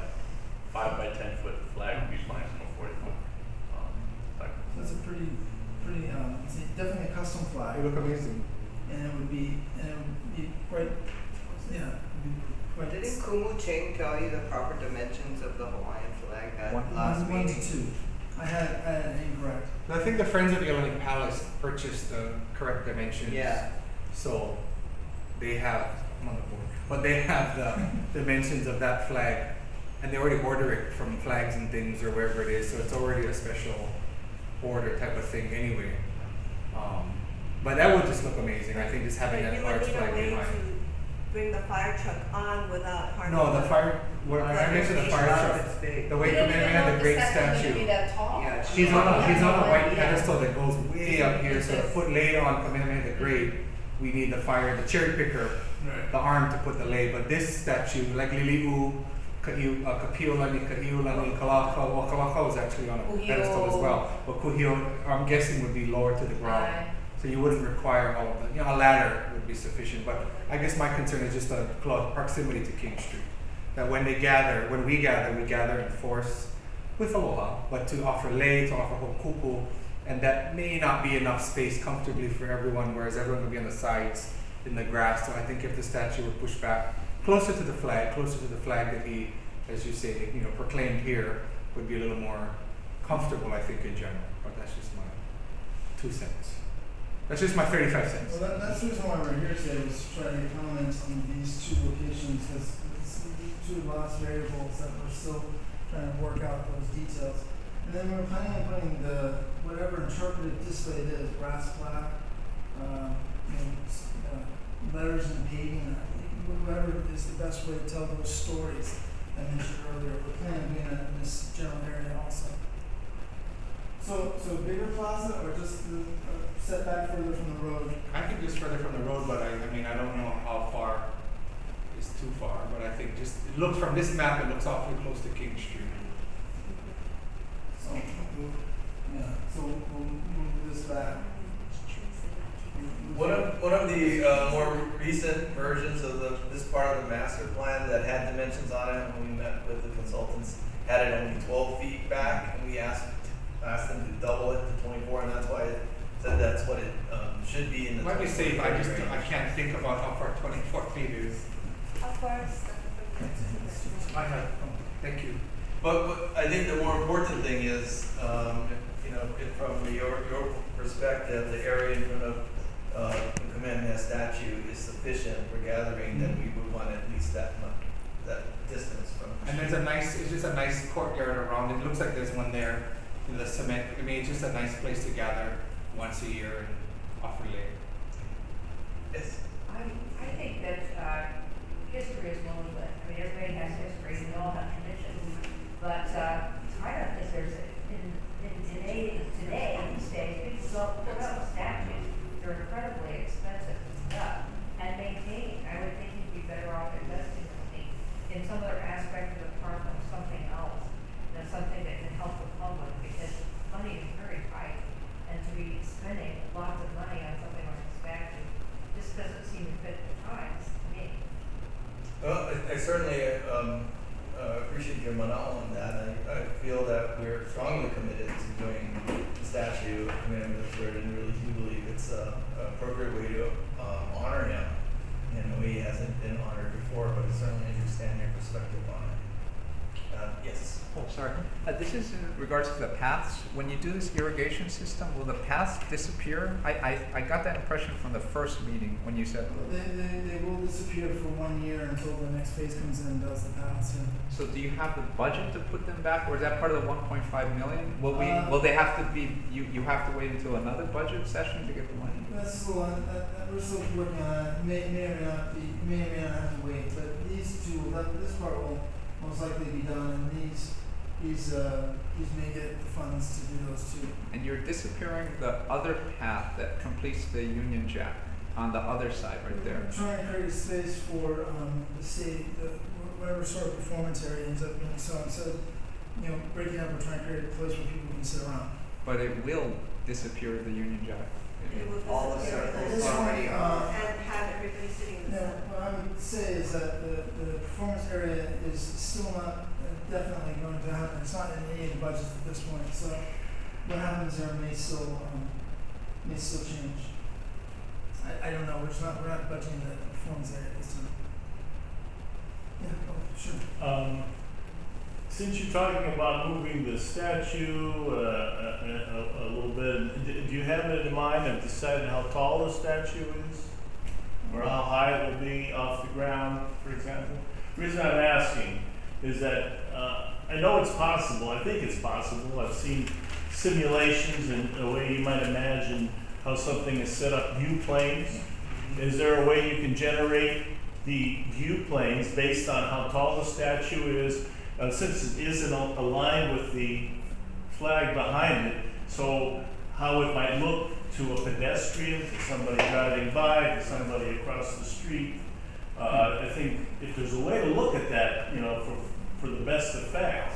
five by ten foot flag would be flying from a forty foot, um, flag. That's a pretty, pretty, um, it's definitely a custom flag, They look amazing. and it would be, and it would be quite, yeah, it'd be quite. Didn't Kumu Ching tell you the proper dimensions of the Hawaiian flag at One- last One, one to two. I had, I had it incorrect. I think the Friends of Iolani Palace purchased the correct dimensions. Yeah. So they have, I'm on the board, but they have the dimensions of that flag and they already order it from flags and things or wherever it is. So it's already a special order type of thing anyway. Um, but that would just look amazing. I think just having But that you would large need flag behind. bring the fire truck on without harming. No, the fire, when I Fire mentioned the fire truck, big. the way We don't Kamehameha had the great statue. that tall. Yeah, He's on a he's on a white Yeah. pedestal that goes way up here. So to put lei on Kamehameha the Great, we need the fire, the cherry picker, the arm to put the lei. But this statue, like Lili'u, Ka'iu, uh, Kapiolani, Ka'iulani, Kalakaua, well, Kalakaua is actually on a Kuhio. pedestal as well. But Kuhio, I'm guessing would be lower to the ground. Right. So you wouldn't require all of that. You know, a ladder would be sufficient. But I guess my concern is just the close proximity to King Street. That when they gather, when we gather, we gather in force with aloha, but to offer lei, to offer ho'okupu, and that may not be enough space comfortably for everyone, whereas everyone will be on the sides in the grass. So I think if the statue were pushed back closer to the flag, closer to the flag that he, as you say, you know, proclaimed here, would be a little more comfortable, I think, in general. But that's just my two cents. That's just my thirty-five cents. Well, that, that's the reason why we're here today, was to try to comment on these two locations, because two lots variables that we're still trying to work out those details. And then we're planning on putting the, whatever interpretive display it is, brass plaque, uh, you uh, letters and paving, whatever is the best way to tell those stories I mentioned earlier. We're planning on doing that in this general area also. So, so bigger plaza or just the uh, setback further from the road? I think just further from the road, but I, I mean, I don't know how far is too far, but I think just, it looks from this map, it looks awfully close to King Street. So, yeah, so we'll we'll move this back. One of, one of the uh, more recent versions of the, this part of the master plan that had dimensions on it, when we met with the consultants, had it only twelve feet back, and we asked, asked them to double it to twenty-four, and that's why it said that's what it, um, should be in the. Might be safe, I just, 24 I can't think about how far twenty-four feet is. How far is that? I have, oh, thank you. But, but I think the more important thing is, um, you know, if from your, your perspective, the area in front of, uh, the Kamehameha statue is sufficient for gathering, then we would want at least that much, that distance from. the And there's a nice, it's just a nice courtyard around it, looks like there's one there in the cement, I mean, it's just a nice place to gather. once a year and off we lay. Yes. I, I think that, uh, history is one of the, I mean, everybody has history, and we all have traditions. But, uh, I don't think there's, a- in, in today, today, these days, people don't put up statues. They're incredibly expensive to put up and maintain. I would think you'd be better off investing in, the- in some other aspect of the park or something else. Than something that can help the public, because money is very tight. And to be spending lots of money on something like a statue, just doesn't seem to fit the times to me. Well, I, I certainly um, uh, appreciate your mana'o on that. I, I feel that we're strongly committed to doing the statue of Commander Third and really do believe it's a, a appropriate way to um, honor him. Know, he hasn't been honored before, but I certainly understand your perspective on it. Uh, yes. Oh, sorry. Uh, this is in regards to the paths. When you do this irrigation system, will the paths disappear? I, I, I got that impression from the first meeting when you said. They, they, they will disappear for one year until the next phase comes in and does the paths, and So do you have the budget to put them back, or is that part of the one point five million? Will we, Uh, will they have to be, you, you have to wait until another budget session to get the money? That's still on, that, we're still working on it, may, may or may not be, may or may not have to wait, but these two, that, this part will most likely be done, and these, these, uh, these may get the funds to do those two. And you're disappearing the other path that completes the Union Jack on the other side right there. We're trying to create a space for, um, the city, the, whatever sort of performance area ends up being, so instead of, you know, breaking up, we're trying to create a place where people can sit around. But it will disappear the Union Jack. It will All the disappear circles this already one, are- And have everybody sitting in the No, center. what I would say is that the, the performance area is still not uh, definitely going to happen, it's not in any of the budgets at this point, so what happens there may still, um, may still change. I, I don't know, we're just not, we're not budgeting the performance at this time. Yeah, oh, sure. Um, since you're talking about moving the statue, uh, a, a, a little bit, do, do you have it in mind of deciding how tall the statue is? Or how high it will be off the ground, for example? The Reason I'm asking is that, uh, I know it's possible, I think it's possible, I've seen simulations and the way you might imagine how something is set up, view planes. Is there a way you can generate the view planes based on how tall the statue is, uh, since it isn't aligned with the flag behind it, so how it might look to a pedestrian, to somebody driving by, to somebody across the street. Uh, I think if there's a way to look at that, you know, for, for the best effect,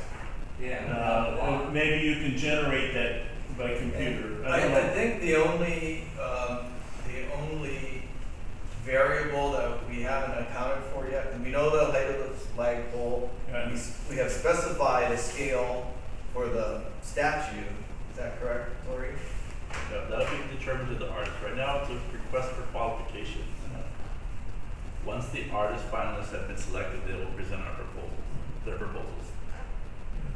uh, maybe you can generate that by computer. I I, I think the only, um, the only variable that we haven't accounted for yet, and we know the height of the flagpole. Yeah. We, we have specified a scale for the statue, is that correct, Lori? Yeah, that'll be determined to the artist. Right now, it's a request for qualifications. Once the artist finalists have been selected, they will present our proposals, their proposals.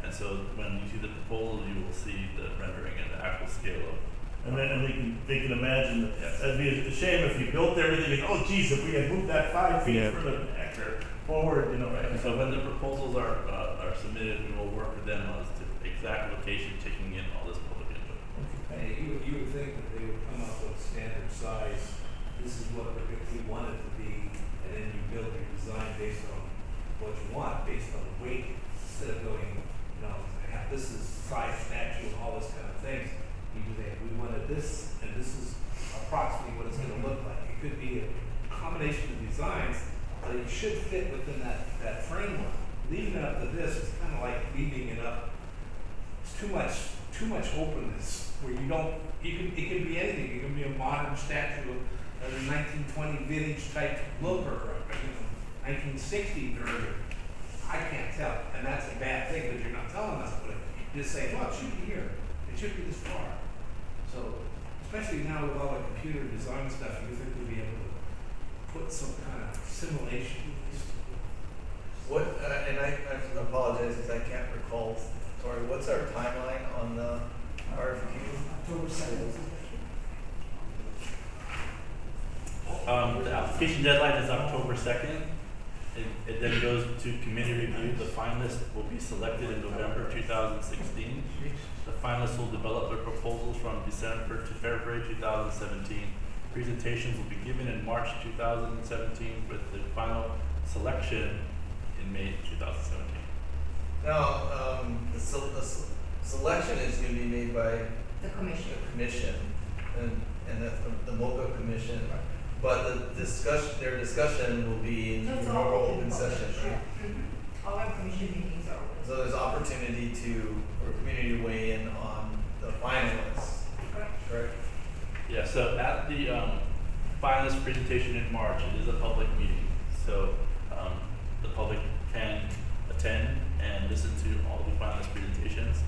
And so when you see the proposal, you will see the rendering and the actual scale of. And then and they can, they can imagine that, Yes. that'd be a shame if you built everything, and, oh geez, if we had moved that five feet Yeah. further back or forward, you know. Right, so when the proposals are, uh, are submitted, we will work with them as to exact location, taking in all this public input. Hey, you would, you would think that they would come up with standard size, this is what we we want it to be, and then you build your design based on what you want, based on the weight, instead of going, you know, this is size statue and all this kind of things. You do that, we wanted this, and this is approximately what it's gonna look like. It could be a combination of designs, but it should fit within that, that framework. Leaving it up to this is kind of like leaving it up it's too much, too much openness where you don't, you can, it can be anything. It can be a modern statue of a nineteen twenty vintage type look or, a, you know, nineteen sixty or, I can't tell. And that's a bad thing because you're not telling us, but you just say, well, it should be here. It should be this far. So, especially now with all the computer design stuff, you think we'll be able to put some kind of simulation. What, uh, and I, I apologize because I can't recall, Tori, what's our timeline on the RFQ? October seventh. Um, the application deadline is October second. It, it then goes to committee review. The finalists will be selected in November two thousand sixteen. The finalists will develop their proposals from December to February two thousand seventeen. Presentations will be given in March two thousand seventeen with the final selection in May two thousand seventeen. Now, um, the se- the se- selection is gonna be made by The commission. the commission and, and the, the MOCA commission. But the discussion, their discussion will be in So it's your normal open open session, public, right? yeah. Mhm. All our commission meetings are open. So there's opportunity to, for community to weigh in on the finalists, correct? Yeah, so at the um, finalist presentation in March, it is a public meeting. So um, the public can attend and listen to all the finalist presentations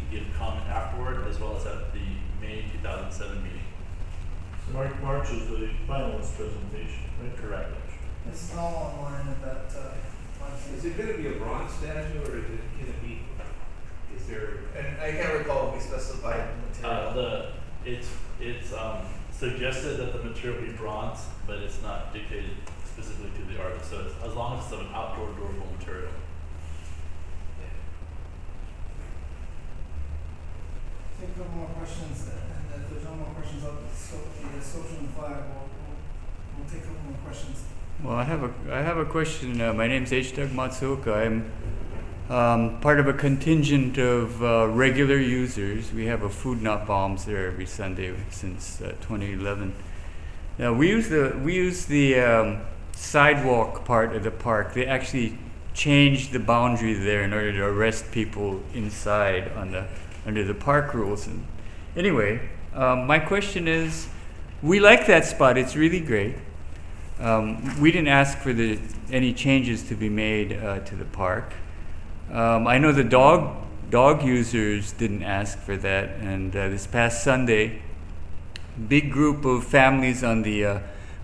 and give comment afterward, as well as at the May 2007 meeting. March, March is the finalist presentation, right? Correct. This is all online at that, uh, Is it gonna be a bronze statue or is it gonna be, is there, And I can't recall if we specified Uh, material. the it's it's um, suggested that the material be bronze, but it's not dictated specifically to the artist. So it's, as long as it's of an outdoor durable material. Take a couple more questions, and if there's no more questions the flag, we'll, we'll, take a couple more questions. Well, I have a I have a question. Uh, my is H. Doug Matsuoka. I'm um, part of a contingent of uh, regular users. We have a food not bombs there every Sunday since uh, 2011. Now we use the we use the um, sidewalk part of the park. They actually changed the boundary there in order to arrest people inside on the under the park rules. And anyway, um, my question is, we like that spot. It's really great. Um, we didn't ask for the, any changes to be made uh, to the park. Um, I know the dog dog users didn't ask for that, and uh, this past Sunday, big group of families on the uh,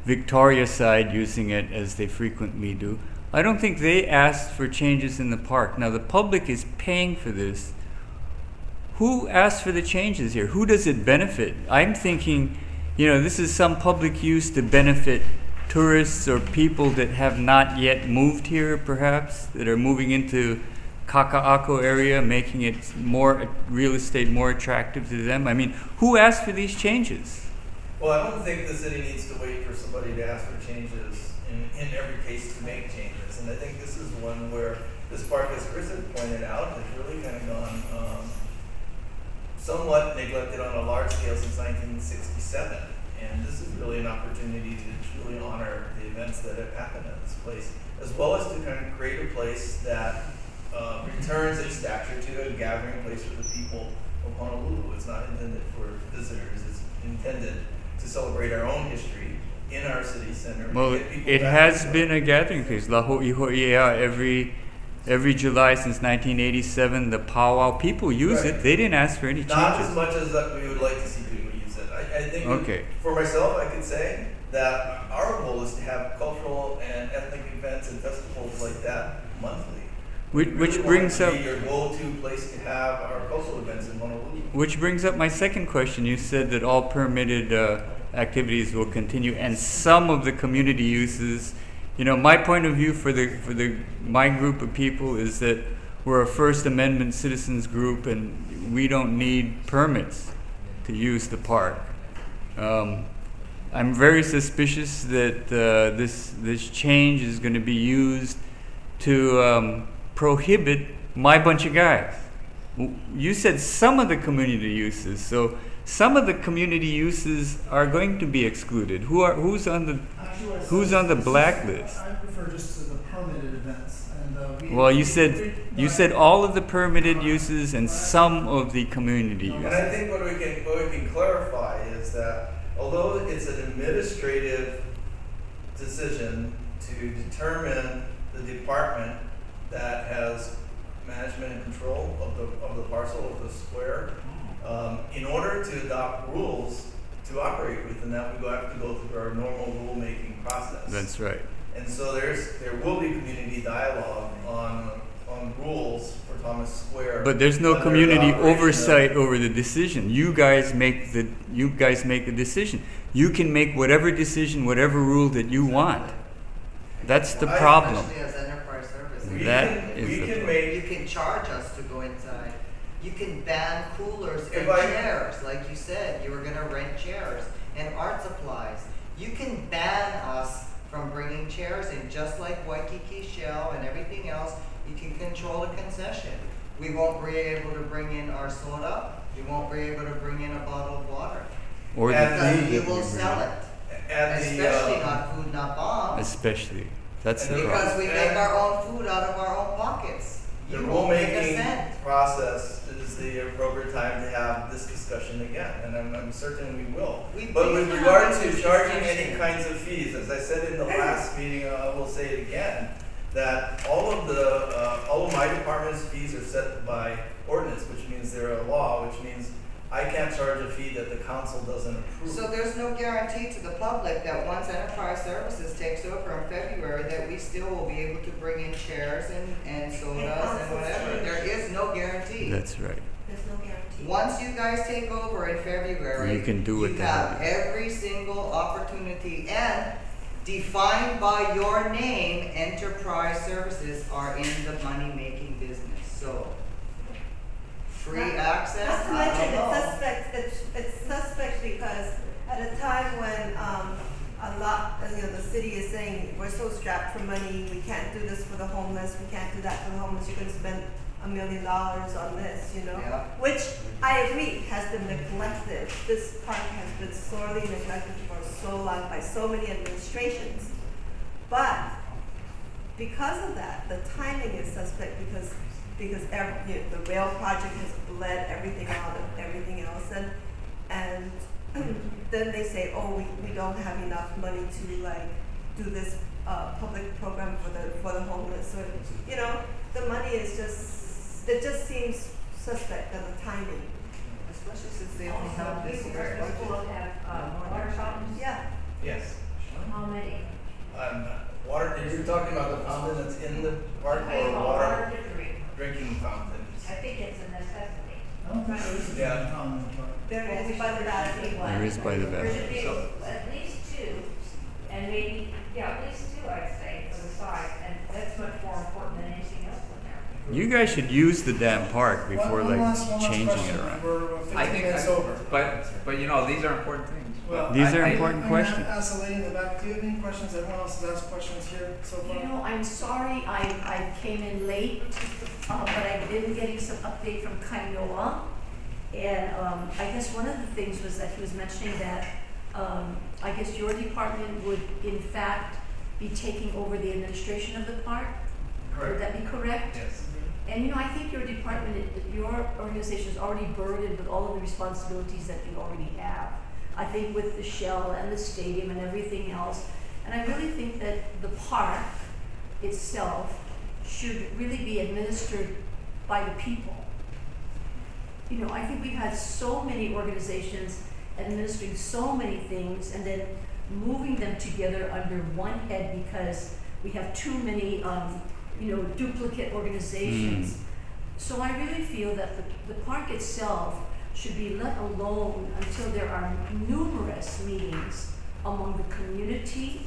Victoria side using it as they frequently do. I don't think they asked for changes in the park. Now the public is paying for this. Who asked for the changes here? Who does it benefit? I'm thinking, you know, this is some public use to benefit tourists or people that have not yet moved here, perhaps, that are moving into Kaka'ako area, making it more real estate more attractive to them. I mean, who asked for these changes? Well, I don't think the city needs to wait for somebody to ask for changes in, in every case to make changes. And I think this is one where this park, as Chris had pointed out, has really kind of gone, um, somewhat neglected on a large scale since nineteen sixty-seven. And this is really an opportunity to truly honor the events that have happened at this place, as well as to kind of create a place that, uh, returns its stature to a gathering place for the people of Honolulu. It's not intended for visitors, it's intended to celebrate our own history in our city center. Well, it has been a gathering place. La Ho'iho'i Ea every every July since 1987. The powwow people use Right. it. They didn't ask for any Not as much as that we would like to see people use it. I, I think Okay. for myself, I could say that our goal is to have cultural and ethnic events and festivals like that monthly. Which really brings up your go-to place to have our cultural events in Honolulu. which brings up my second question. You said that all permitted uh, activities will continue, and some of the community uses. You know, my point of view for the for the my group of people is that we're a First Amendment citizens group, and we don't need permits to use the park. Um, I'm very suspicious that uh, this this change is going to be used to um, prohibit my bunch of guys. You said some of the community uses, so some of the community uses are going to be excluded. Who are who's on the Actually, what I said Who's on the blacklist? I refer just to the permitted events, and, uh, we. Well, you we- said we- you said all of the permitted uses and some of the community uses. And. I think what we can, what we can clarify is that although it's an administrative decision to determine the department that has management and control of the, of the parcel of the square, um, in order to adopt rules to operate within that, we go have to go through our normal rulemaking process. That's right. And so there's, there will be community dialogue on, on rules for Thomas Square. But there's no community oversight over the decision. You guys make the you guys make the decision. You can make whatever decision, whatever rule that you want. That's the Why, problem. Especially enterprise services. We That can- is we the can problem. make You can charge us to go inside. You can ban coolers and I- chairs, like you said, you were gonna rent chairs and art supplies. You can ban us from bringing chairs in, just like Waikiki Shell and everything else. You can control the concession. We won't be able to bring in our soda. We won't be able to bring in a bottle of water. Or the And Because food you will sell it, and the especially uh, not food, not bombs. Especially. That's the And problem. Because we And- make our own food out of our own pockets. the You won't make a rulemaking cent. Process is the appropriate time to have this discussion again, and I'm, I'm certain we will. We- But with regard to charging discussion. any kinds of fees, as I said in the last meeting, I will say it again, that all of the, uh, all of my department's fees are set by ordinance, which means they're a law, which means I can't charge a fee that the council doesn't approve. So there's no guarantee to the public that once Enterprise Services takes over in February, that we still will be able to bring in chairs and, and sodas and whatever. There is no guarantee. That's right. There's no guarantee. Once you guys take over in February, You can do what you the have you- every single opportunity and defined by your name, Enterprise Services are in the money-making business, so. Free access, Not to mention, it's suspect, it's, it's suspect because at a time when, um, a lot, you know, the city is saying, we're so strapped for money, we can't do this for the homeless, we can't do that for the homeless, you're gonna spend a million dollars on this, you know? Yeah. Which, I agree, has been neglected, this park has been sorely neglected for so long by so many administrations. But because of that, the timing is suspect because, because every, you know, the rail project has bled everything out of everything else and, and then they say, oh, we, we don't have enough money to like do this, uh, public program for the, for the homeless, or, you know, the money is just, it just seems suspect on the timing. Especially since they only Also, have we this were, year's the school budget. have, uh, water fountains. Yeah, Yes. How many? Um, water, you're talking about the fountain that's in the park or well, water to three. Drinking fountains? I think it's a necessity. Oh, I don't think there is a Yeah. fountain in the park. there Well, we by the should bathroom. one. There is by the There should be So- at least two, and maybe, yeah, at least two, I'd say, for the side, and that's much more important than anything else in there. You guys should use the damn park before one like last- changing it around. We're, we're I think, minutes I- over. but, but you know, these are important things. Well, These I- are I- important I'm questions. gonna ask the lady in the back, do you have any questions? Everyone else has asked questions here so far? You know, I'm sorry, I, I came in late, uh, but I've been getting some update from Kainoa. And, um, I guess one of the things was that he was mentioning that, um, I guess your department would in fact be taking over the administration of the park? Would that be correct? Yes. And you know, I think your department, your organization is already burdened with all of the responsibilities that you already have. I think with the shell and the stadium and everything else. And I really think that the park itself should really be administered by the people. You know, I think we've had so many organizations administering so many things and then moving them together under one head because we have too many, um, you know, duplicate organizations. So I really feel that the, the park itself should be let alone until there are numerous meetings among the community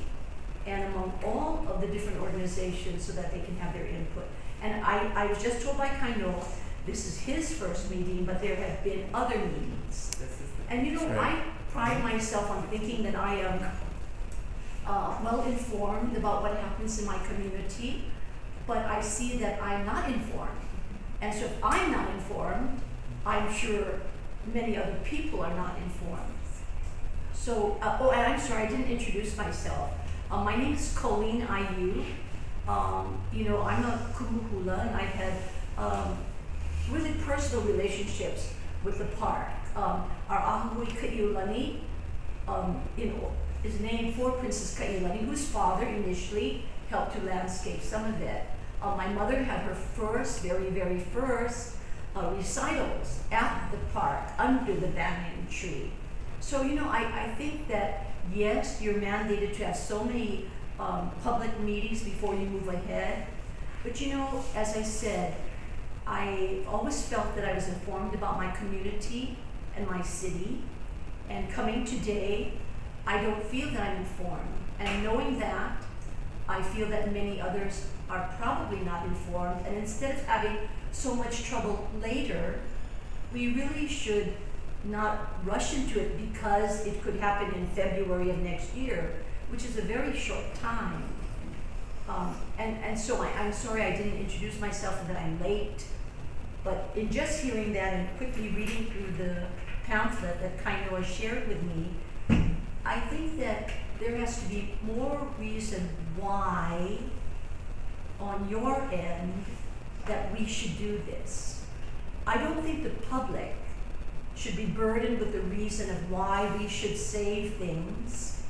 and among all of the different organizations so that they can have their input. And I, I was just told by Kainoa, this is his first meeting, but there have been other meetings. And you know, right. I pride myself on thinking that I am uh, well informed about what happens in my community, but I see that I'm not informed. And so if I'm not informed, I'm sure many other people are not informed. So, uh, oh, and I'm sorry, I didn't introduce myself. Uh, my name is Colleen Ayu. Um, you know, I'm a kumuhula and I've had um, really personal relationships with the park. Um, our Ahui Kaiulani, um, you know, is named for Princess Kaiulani, whose father initially helped to landscape some of it. Uh, my mother had her first, very, very first uh, recitals at the park under the banyan tree. So, you know, I, I think that yes, you're mandated to have so many um, public meetings before you move ahead. But you know, as I said, I always felt that I was informed about my community and my city. And coming today, I don't feel that I'm informed. And knowing that, I feel that many others are probably not informed, and instead of having so much trouble later, we really should not rush into it because it could happen in February of next year, which is a very short time. Um, and, and so I, I'm sorry I didn't introduce myself and that I'm late, but in just hearing that and quickly reading through the pamphlet that Kainoa shared with me, I think that there has to be more reason why on your end that we should do this. I don't think the public should be burdened with the reason of why we should save things.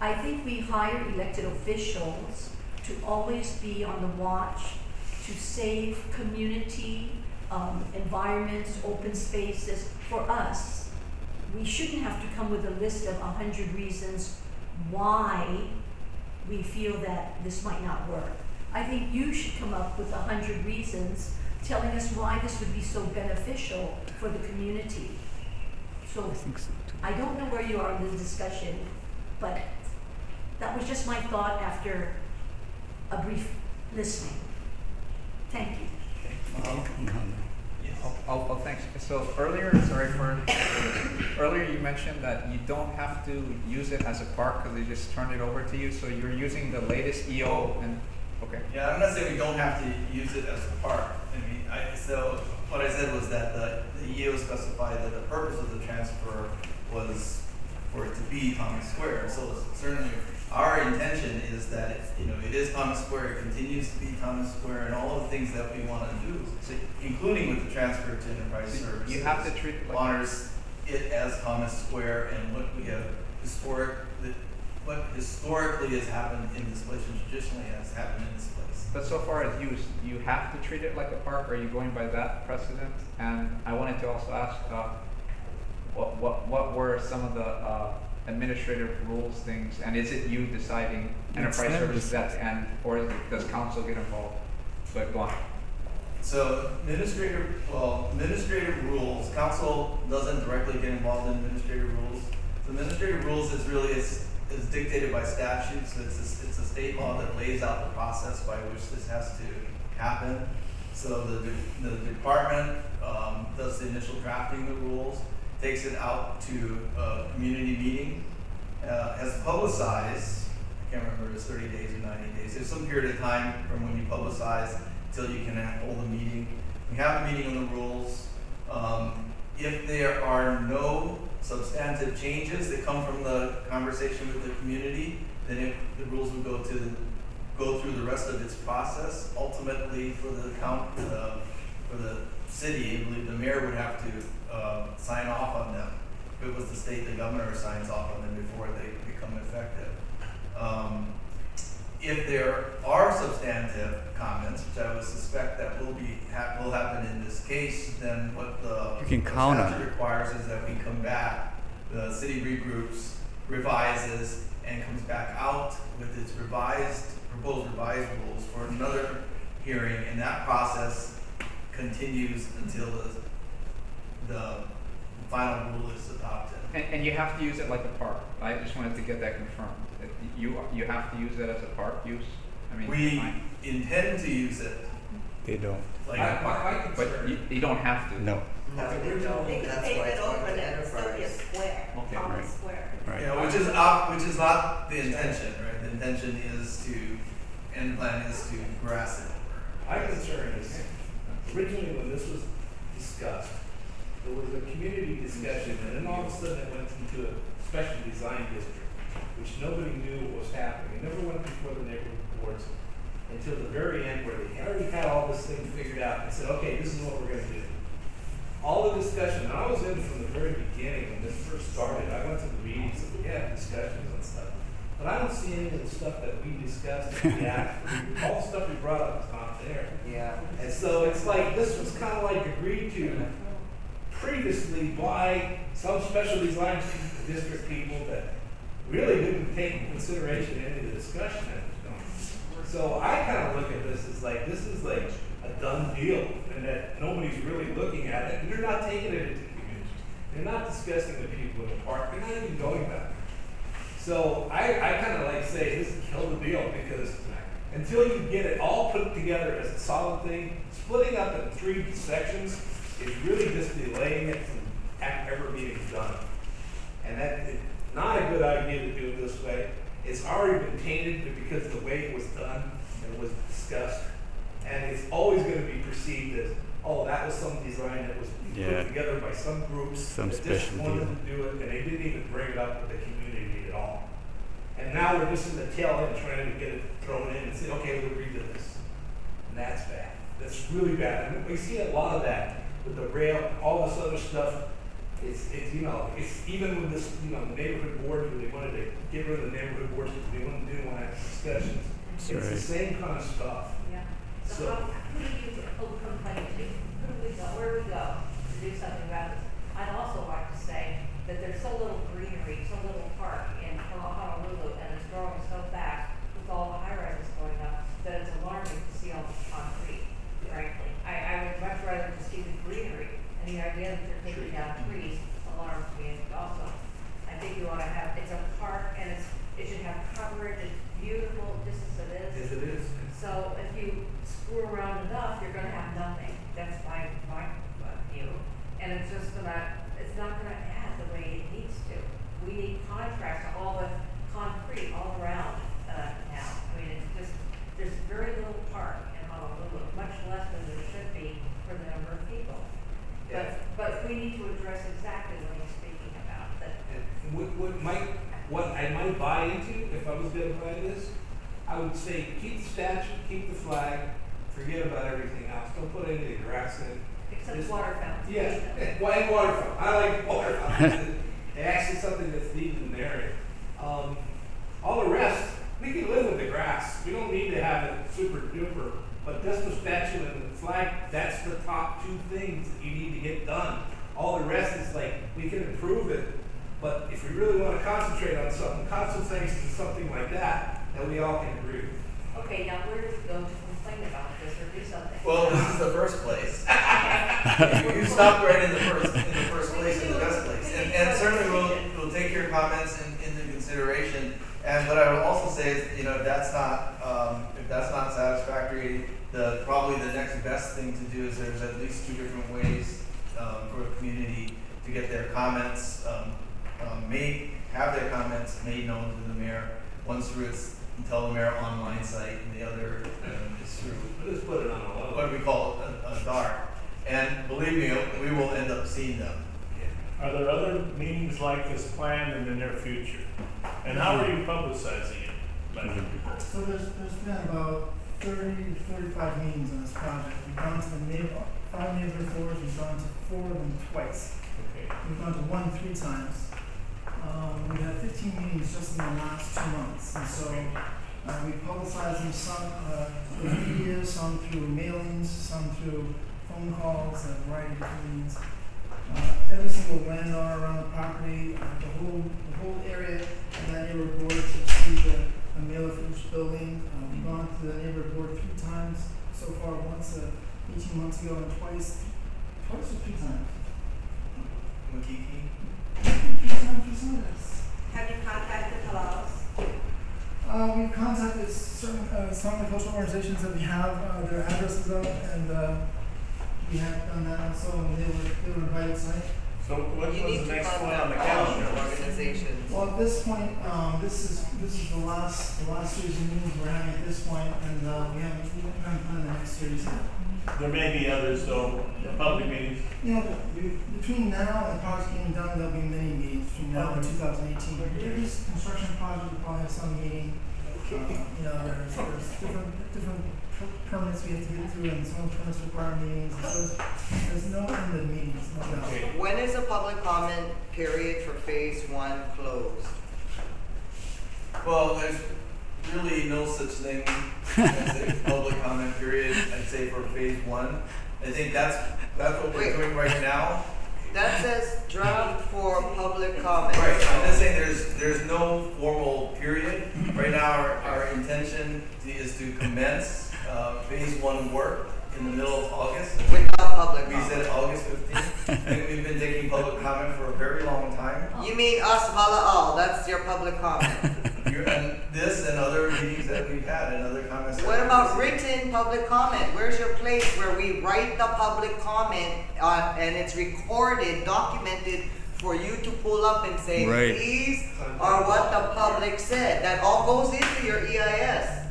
I think we hire elected officials to always be on the watch to save community, um, environments, open spaces for us. We shouldn't have to come with a list of a hundred reasons why we feel that this might not work. I think you should come up with a hundred reasons telling us why this would be so beneficial for the community. So I think so too. I don't know where you are in the discussion, but that was just my thought after a brief listening. Thank you. Um, No, no. Oh, oh, oh, thanks. So earlier, sorry for, earlier you mentioned that you don't have to use it as a park because they just turn it over to you. So you're using the latest EO and, okay. Yeah, I'm not saying we don't have to use it as a park. I mean, I, so what I said was that the, the EO specified that the purpose of the transfer was for it to be Thomas Square. So certainly our intention is that, it, you know, it is Thomas Square, it continues to be Thomas Square and all of the things that we want to do, So including with the transfer to enterprise so services. you have to treat like. honors it as Thomas Square and what we have historic, what historically has happened in this place and traditionally has happened in this place. But so far as use, you have to treat it like a park, are you going by that precedent? And I wanted to also ask, uh, what, what, what were some of the, uh, administrative rules things? And is it you deciding enterprise them services at the end, or it- does council get involved? But go on. So administrative, well, administrative rules, council doesn't directly get involved in administrative rules. So administrative rules is really, is, is dictated by statute, so it's a, it's a state law that lays out the process by which this has to happen. So the, the department, um, does the initial drafting of the rules, takes it out to a community meeting, uh, has publicized, I can't remember, if it's thirty days or ninety days, there's some period of time from when you publicize till you can hold a meeting. We have a meeting on the rules. Um, if there are no substantive changes that come from the conversation with the community, then it, the rules would go to, go through the rest of its process. Ultimately, for the count, uh, for the city, I believe the mayor would have to, uh, sign off on them. If it was the state, the governor signs off on them before they become effective. Um, if there are substantive comments, which I would suspect that will be, hap- will happen in this case, then what the You can the count on statute it. requires is that we come back, the city regroups, revises, and comes back out with its revised, proposed revised rules for another hearing, and that process continues until the, the final rule is adopted. And, and you have to use it like a park. I just wanted to get that confirmed. If You, you have to use it as a park use? I mean, We fine. intend to use it They don't. like My, a park. my, my But you, you don't have to. No. No, they They don't, could that's take why it it's over going and to then still be a enterprise. square, Okay. Thomas Right. Square. Right. Yeah, which is not, which is not the intention, right? The intention is to, end plan is to grass it over. My concern is, originally when this was discussed, there was a community discussion, and then all of a sudden it went into a special design district, which nobody knew what was happening. It never went before the neighborhood boards until the very end, where they already had all this thing figured out and said, okay, this is what we're gonna do. All the discussion, and I was in from the very beginning when this first started, I went to the meetings, and we had discussions and stuff. But I don't see any of the stuff that we discussed, yeah, all the stuff we brought up is not there. Yeah. And so it's like, this was kind of like agreed to previously by some special design district people that really didn't take into consideration any of the discussion that was going. So I kind of look at this as like, this is like a done deal and that nobody's really looking at it and they're not taking it into the community. They're not discussing the people in the park, they're not even going back. So I, I kind of like say this kill the deal because until you get it all put together as a solid thing, splitting up in three sections is really just delaying it from ever being done. And that is not a good idea to do it this way. It's already been tainted because of the way it was done and was discussed. And it's always going to be perceived as, oh, that was some design that was Yeah. put together by some groups Some that just special wanted deal. to do it, and they didn't even bring it up with the community at all. And now we're just in the tail end trying to get it thrown in and say, okay, we'll redo this. And that's bad. That's really bad. And we see a lot of that with the rail, all this other stuff. It's, it's, you know, it's even with this, you know, neighborhood board, where they wanted to get rid of the neighborhood boards because they wanted to do one have discussions. That's It's the same kind of stuff. Yeah, So- so how, who do you oh, complain to? Who do we go, where do we go to do something about this? I'd also like to say that there's so little greenery, so little park in Honolulu, and it's growing so fast with all the high rises going up, that it's alarming to see all the concrete, frankly. I, I would much rather just see the greenery, and the idea that they're taking down trees alarms me also. I think you ought to have, it's a park, and it's, it should have coverage, it's beautiful, just as it is. As it is. So if you screw around enough, you're gonna have nothing. That's my, my uh, view. And it's just gonna, it's not gonna add the way it needs to. We need contrast to all the concrete all around, uh, now. I mean, it's just, there's very little park in Honolulu, much less than there should be for the number of people. Yeah. But, but we need to address exactly what he's speaking about, that And what, what might, what I might buy into, if I was gonna buy this, I would say, keep the statue, keep the flag, forget about everything else, don't put any of the grass in. except Just- water fountains. Yeah, and wa- and water fountain, I like water fountains, it's actually something that's needed in the area. Um, all the rest, we can live with the grass, we don't need to have it super duper, but just the statue and the flag, that's the top two things that you need to get done. All the rest is like, we can improve it, but if we really wanna concentrate on something, concentrate to something like that, that we all can agree. Okay, now where do we go to complain about this or do something? Well, this is the first place. you, you stopped right in the first in the first place in the best place, and, and certainly we'll we'll take your comments in, into consideration. And what I would also say is, you know, if that's not um, if that's not satisfactory, the probably the next best thing to do is there's at least two different ways um, for the community to get their comments um, um, made, have their comments made known to the mayor. One's through its Tell the Mayor online site, and the other um, is through Let's put it on a level. what we call a, a DAR. And believe me, we will end up seeing them. Are there other meetings like this planned in the near future? And how are you publicizing it? Madam? So there's, there's been about 30 to 35 meetings on this project. We've gone to the neighbor, five neighborhood boards, we've gone to four of them twice. Okay. We've gone to one three times. Um, we had 15 meetings just in the last two months, and so uh, we publicized them some uh, through media, some through mailings, some through phone calls, a variety of meetings. Uh, every single landowner around the property, uh, the whole the whole area of that neighborhood board to see the, the mailer for each building. Uh, we've gone to the neighborhood board three times so far. Once uh, 18 months ago, and twice, twice or three times. This. Have you contacted Palaos? Uh, we've contacted certain, uh, some of the cultural organizations that we have, uh, their addresses of, and, uh, we have done that also, and they were, they were invited tonight. So what You was the next one on the calendar? organizations. Well, at this point, um, this is, this is the last, the last series of meetings we're having at this point, and, uh, we haven't, we haven't planned the next series yet. There may be others though, public meetings. You know, between now and the project being done, there'll be many meetings between now and two thousand eighteen. But this construction project will probably have some meeting. Uh, you know, there's, there's different, different permits we have to get through and some permits require meetings. So there's, there's no end of meetings, no doubt. Okay. When is the public comment period for phase one closed? Well, there's really no such thing as a public comment period, I'd say for phase one. I think that's, that's what we're Wait. doing right now. That says draft for public comment. Right, I'm just saying there's, there's no formal period. Right now, our, our intention is to commence, uh, phase one work in the middle of August. Without public We said August 15th, and we've been taking public comment for a very long time. Oh. You mean us all. That's your public comment. And this and other meetings that we've had and other comments. What about written public comment? Where's your place where we write the public comment uh, and it's recorded, documented for you to pull up and say, Right. these are what the public said. That all goes into your EIS.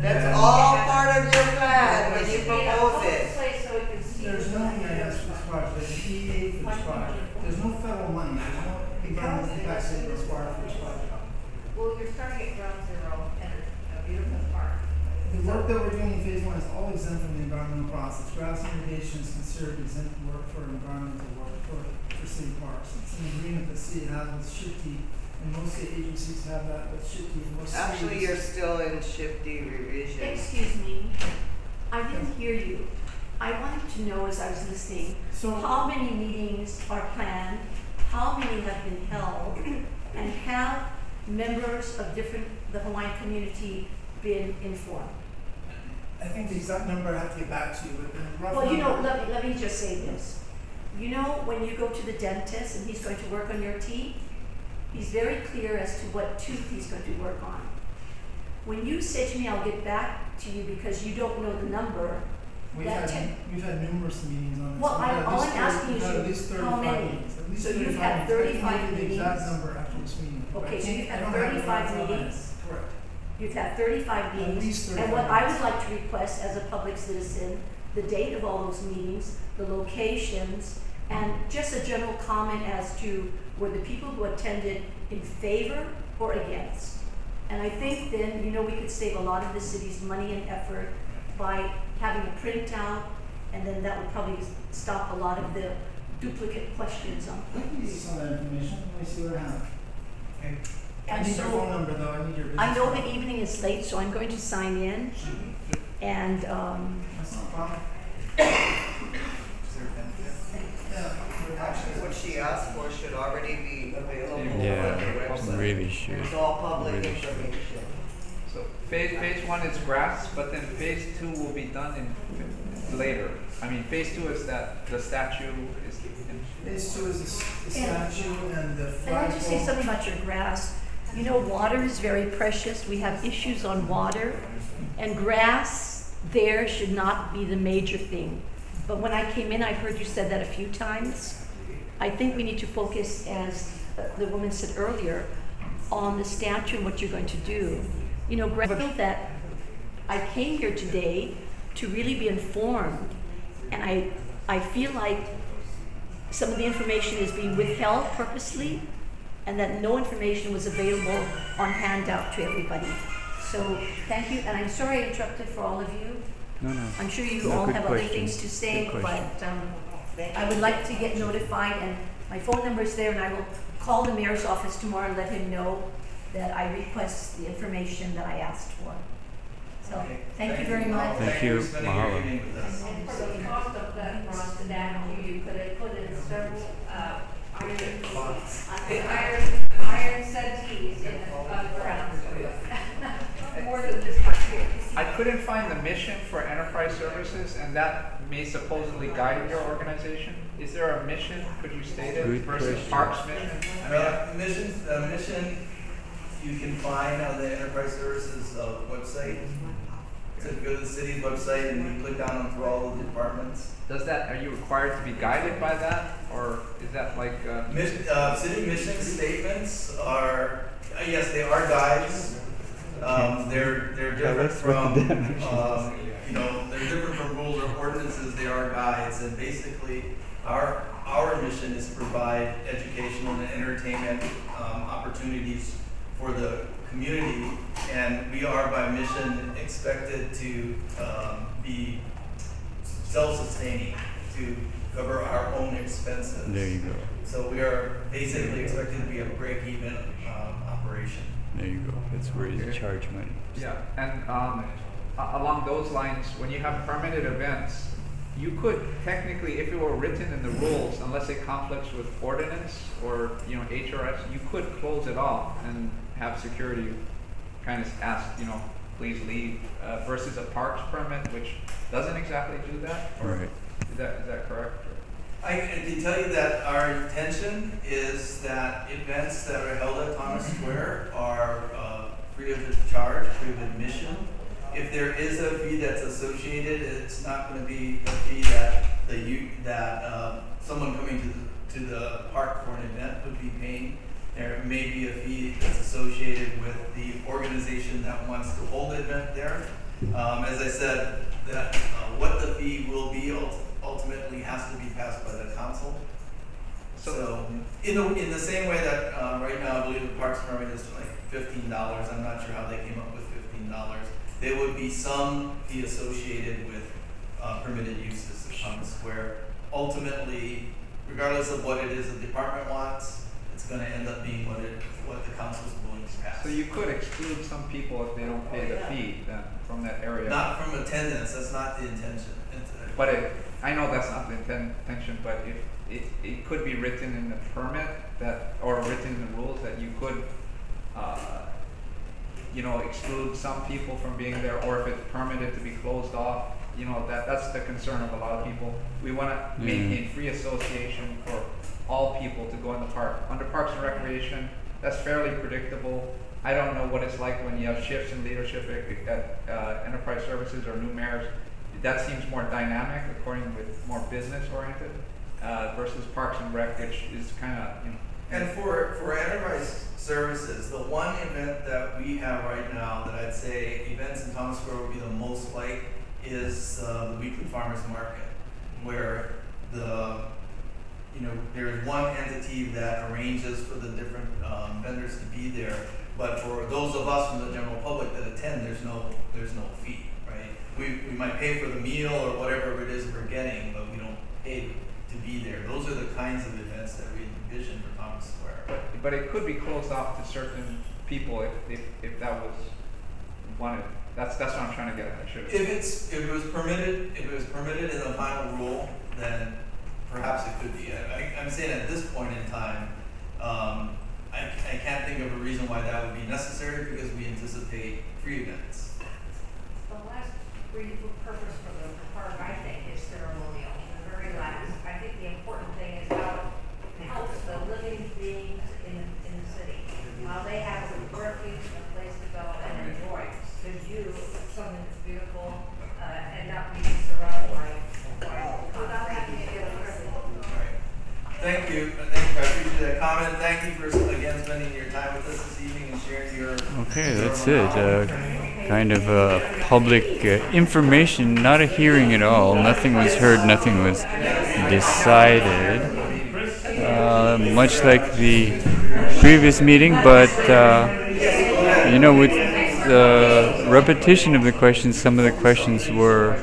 Yeah. That's all part of your plan when you propose it. place so we can see. There's no going on. EIS for there's EA for this project. There's no federal money, there's no environmental impact statement required for this project. Well, you're starting at ground zero and a beautiful park. The work that we're doing in phase one is all exempt from the environmental process. Grass irrigation is considered exempt work for environmental work for, for city parks. It's an agreement that city has with Shifty, and most state agencies have that with Shifty, and most Actually, you're still in shifty revision. Excuse me, I didn't hear you. I wanted to know as I was listening, So, how many meetings are planned, how many have been held, and have members of different, the Hawaiian community been informed? I think the exact number I have to get back to you, but the rough Well, you know, number- let me, let me just say this. You know, when you go to the dentist and he's going to work on your teeth, he's very clear as to what tooth he's going to work on. When you say to me, I'll get back to you because you don't know the number, We've had, we've had numerous meetings on this. Well, I- all I'm 30 asking is you- at least how 35 many? meetings, at least So you've had meetings. I can 35 give you the exact meetings? number after this meeting. Okay, so you've had I don't have 35 right off my head. meetings? Correct. You've had thirty-five meetings. At meetings, least and what 35 I would like to request as a public citizen, the date of all those meetings, the locations, and just a general comment as to were the people who attended in favor or against? And I think then, you know, we could save a lot of the city's money and effort by having a printout, and then that would probably stop a lot of the duplicate questions on I can give you some of that information, let me see what I have. And I need your phone number though, I need your business. I know card. the evening is late, so I'm going to sign in, and, um, That's not a problem. Yeah, Actually, what she asked for should already be available on the Yeah, website. really should. It's all public Really should. information. So phase, phase one is grass, but then phase two will be done in, later. I mean, phase two is that the statue is, Phase two is the s- the And- statue and the Can I just say flagpole. something about your grass? You know, water is very precious. We have issues on water, and grass there should not be the major thing. But when I came in, I heard you said that a few times. I think we need to focus, as the woman said earlier, on the statue and what you're going to do. You know, I feel that I came here today to really be informed, and I, I feel like some of the information is being withheld purposely and that no information was available on handout to everybody. So thank you, and I'm sorry I interrupted for all of you. No, no. I'm sure you No, all have other things to say, but um, I would like to get notified, and my phone number is there, and I will call the mayor's office tomorrow and let him know that I request the information that I asked for. So, thank you very much. Thank you. for spending your Mahalo. evening with us. And for the cost of that, for us to you could have put in several, uh, iron, iron, iron settees in the, uh, ground. More than this much here. I couldn't find the mission for enterprise services, and that may supposedly guide your organization. Is there a mission, could you state it, Good versus question. Parks mission? I mean, Uh, missions, uh, mission, you can find on the Enterprise Services, uh, website. So if you go to the city's website and you click down on through all of the departments. does that, are you required to be guided by that, or is that like, uh, Mission, uh, city mission statements are, uh, yes, they are guides. Um, they're, they're different from, um, you know, they're different from rules or ordinances, they are guides. And basically, our, our mission is to provide educational and entertainment, um, opportunities for the community. And we are by mission expected to, um, be self-sustaining, to cover our own expenses. There you go. So we are basically expected to be a break-even, um, operation. There you go. That's where you charge money. Yeah, and um, along those lines, when you have permitted events, you could technically, if it were written in the rules, unless it conflicts with ordinance or, you know, HRS, you could close it off and have security kind of ask, you know, please leave, uh, versus a parks permit, which doesn't exactly do that? Right. Is that, is that correct? I can tell you that our intention is that events that are held at Thomas Square are uh, free of charge, free of admission. if there is a fee that's associated, it's not gonna be a fee that the that, um, someone coming to the, to the park for an event would be paying. There may be a fee that's associated with the organization that wants to hold the event there. Um, as I said, that, uh, what the fee will be ult- ultimately has to be passed by the council. So, in the, in the same way that, uh, right now, I believe the parks permit is like fifteen dollars, I'm not sure how they came up with fifteen dollars. There would be some fee associated with, uh, permitted uses on the square. Ultimately, regardless of what it is the department wants, it's gonna end up being what it, what the council's willing to pass. So you could exclude some people if they don't pay the fee then from that area. Not from attendance, that's not the intention. Uh, But it, I know that's not the intention, but if, it, it could be written in the permit that, or written in the rules that you could, uh, you know, exclude some people from being there, or if it's permitted to be closed off, you know, that, that's the concern of a lot of people. We wanna Mm. maintain free association for all people to go in the park. Under Parks and Recreation, that's fairly predictable. I don't know what it's like when you have shifts in leadership at, at, uh, Enterprise Services or new mayors. That seems more dynamic, according with more business oriented, uh, versus Parks and Rec, which is kinda, you know. And for, for enterprise services, the one event that we have right now that I'd say events in Thomas Square would be the most like is uh, the weekly farmers market, where the, you know, there is one entity that arranges for the different um, vendors to be there. But for those of us from the general public that attend, there's no, there's no fee? We, we might pay for the meal or whatever it is we're getting, but we don't pay to be there. Those are the kinds of events that we envision for Thomas Square. But, it could be closed off to certain people if, if, if that was wanted. That's, that's what I'm trying to get at, should If it's, if it was permitted, if it was permitted in the final rule, then perhaps it could be. I, I'm saying at this point in time, um, I, I can't think of a reason why that would be necessary because we anticipate free events. The purpose for the park, I think, is ceremonial, the very last. I think the important thing is how it helps the living beings in, in the city. While they have a refuge, a place to go and enjoy, there's you, something that's beautiful, uh, and not be surrounded by, by concrete. Alright. Thank you, I think I appreciate that comment. Thank you for again spending your time with us this evening and sharing your. Okay, that's it. Uh, knowledge. Kind of uh, public uh, information, not a hearing at all. Nothing was heard, nothing was decided. Uh, much like the previous meeting, but uh, you know, with the repetition of the questions, some of the questions were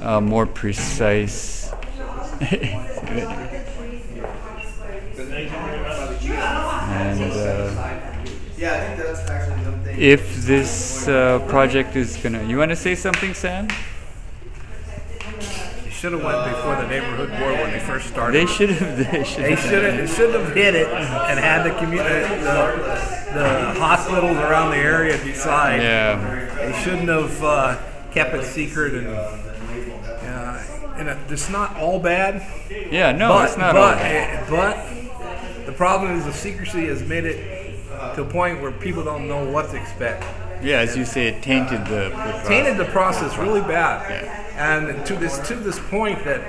uh, more precise. and uh, Yeah, I think that's actually something. if this uh, project is gonna, you want to say something, Sam? They should have went before the neighborhood board when they first started. They should have. They should They have. should have, they should have hit it and had the community, the, the hospitals around the area decide. Yeah. They shouldn't have, uh, kept it secret and, uh, and it's not all bad. Yeah, no, but, it's not all bad. eh, But the problem is the secrecy has made it to a point where people don't know what to expect. Yeah, as you say, it tainted the. the tainted the process. process really bad. And to this to this point that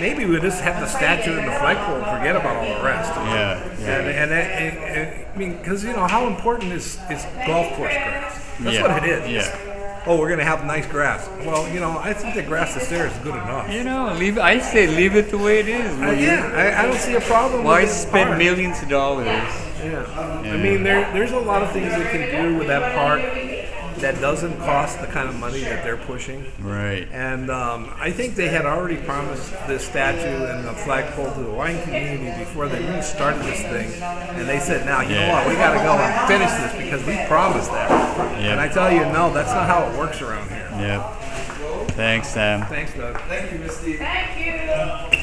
maybe we just have the statue and the flagpole and forget about all the rest. Yeah, yeah. And and, and, and, I mean, because you know how important is is golf course grass? That's Yeah, what it is. yeah. Oh, we're gonna have nice grass. Well, you know, I think the grass that's there is good enough. You know, leave. I say leave it the way it is. Uh, yeah, I, I don't see a problem. Why with spend park. millions of dollars? Yeah. Yeah. I mean, there, there's a lot of things we can do with that park that doesn't cost the kind of money that they're pushing. Right. And um, I think they had already promised this statue and the flagpole to the Hawaiian community before they even started this thing. And they said, now, you know what, we got to go and finish this because we promised that. Yeah. And I tell you, no, that's not how it works around here. Yep. Thanks, Sam. Thanks, Doug. Thank you, Misty. Thank you.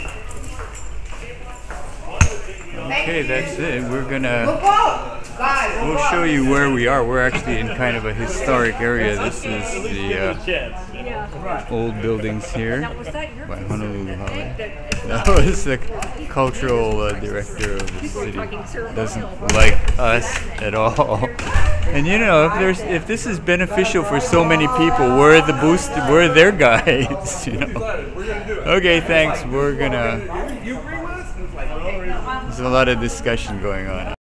Okay, that's it. We're gonna. Look out, guys, look We'll show you where we are. We're actually in kind of a historic area. This is the uh, old buildings here by Honolulu Hale. That was the cultural uh, director of the city. Doesn't like us at all. And you know, if there's if this is beneficial for so many people, we're the boost. We're their guys. You know. Decided, We're gonna do it. Okay, thanks. We're gonna. You agree with us? It's like, There's a lot of discussion going on.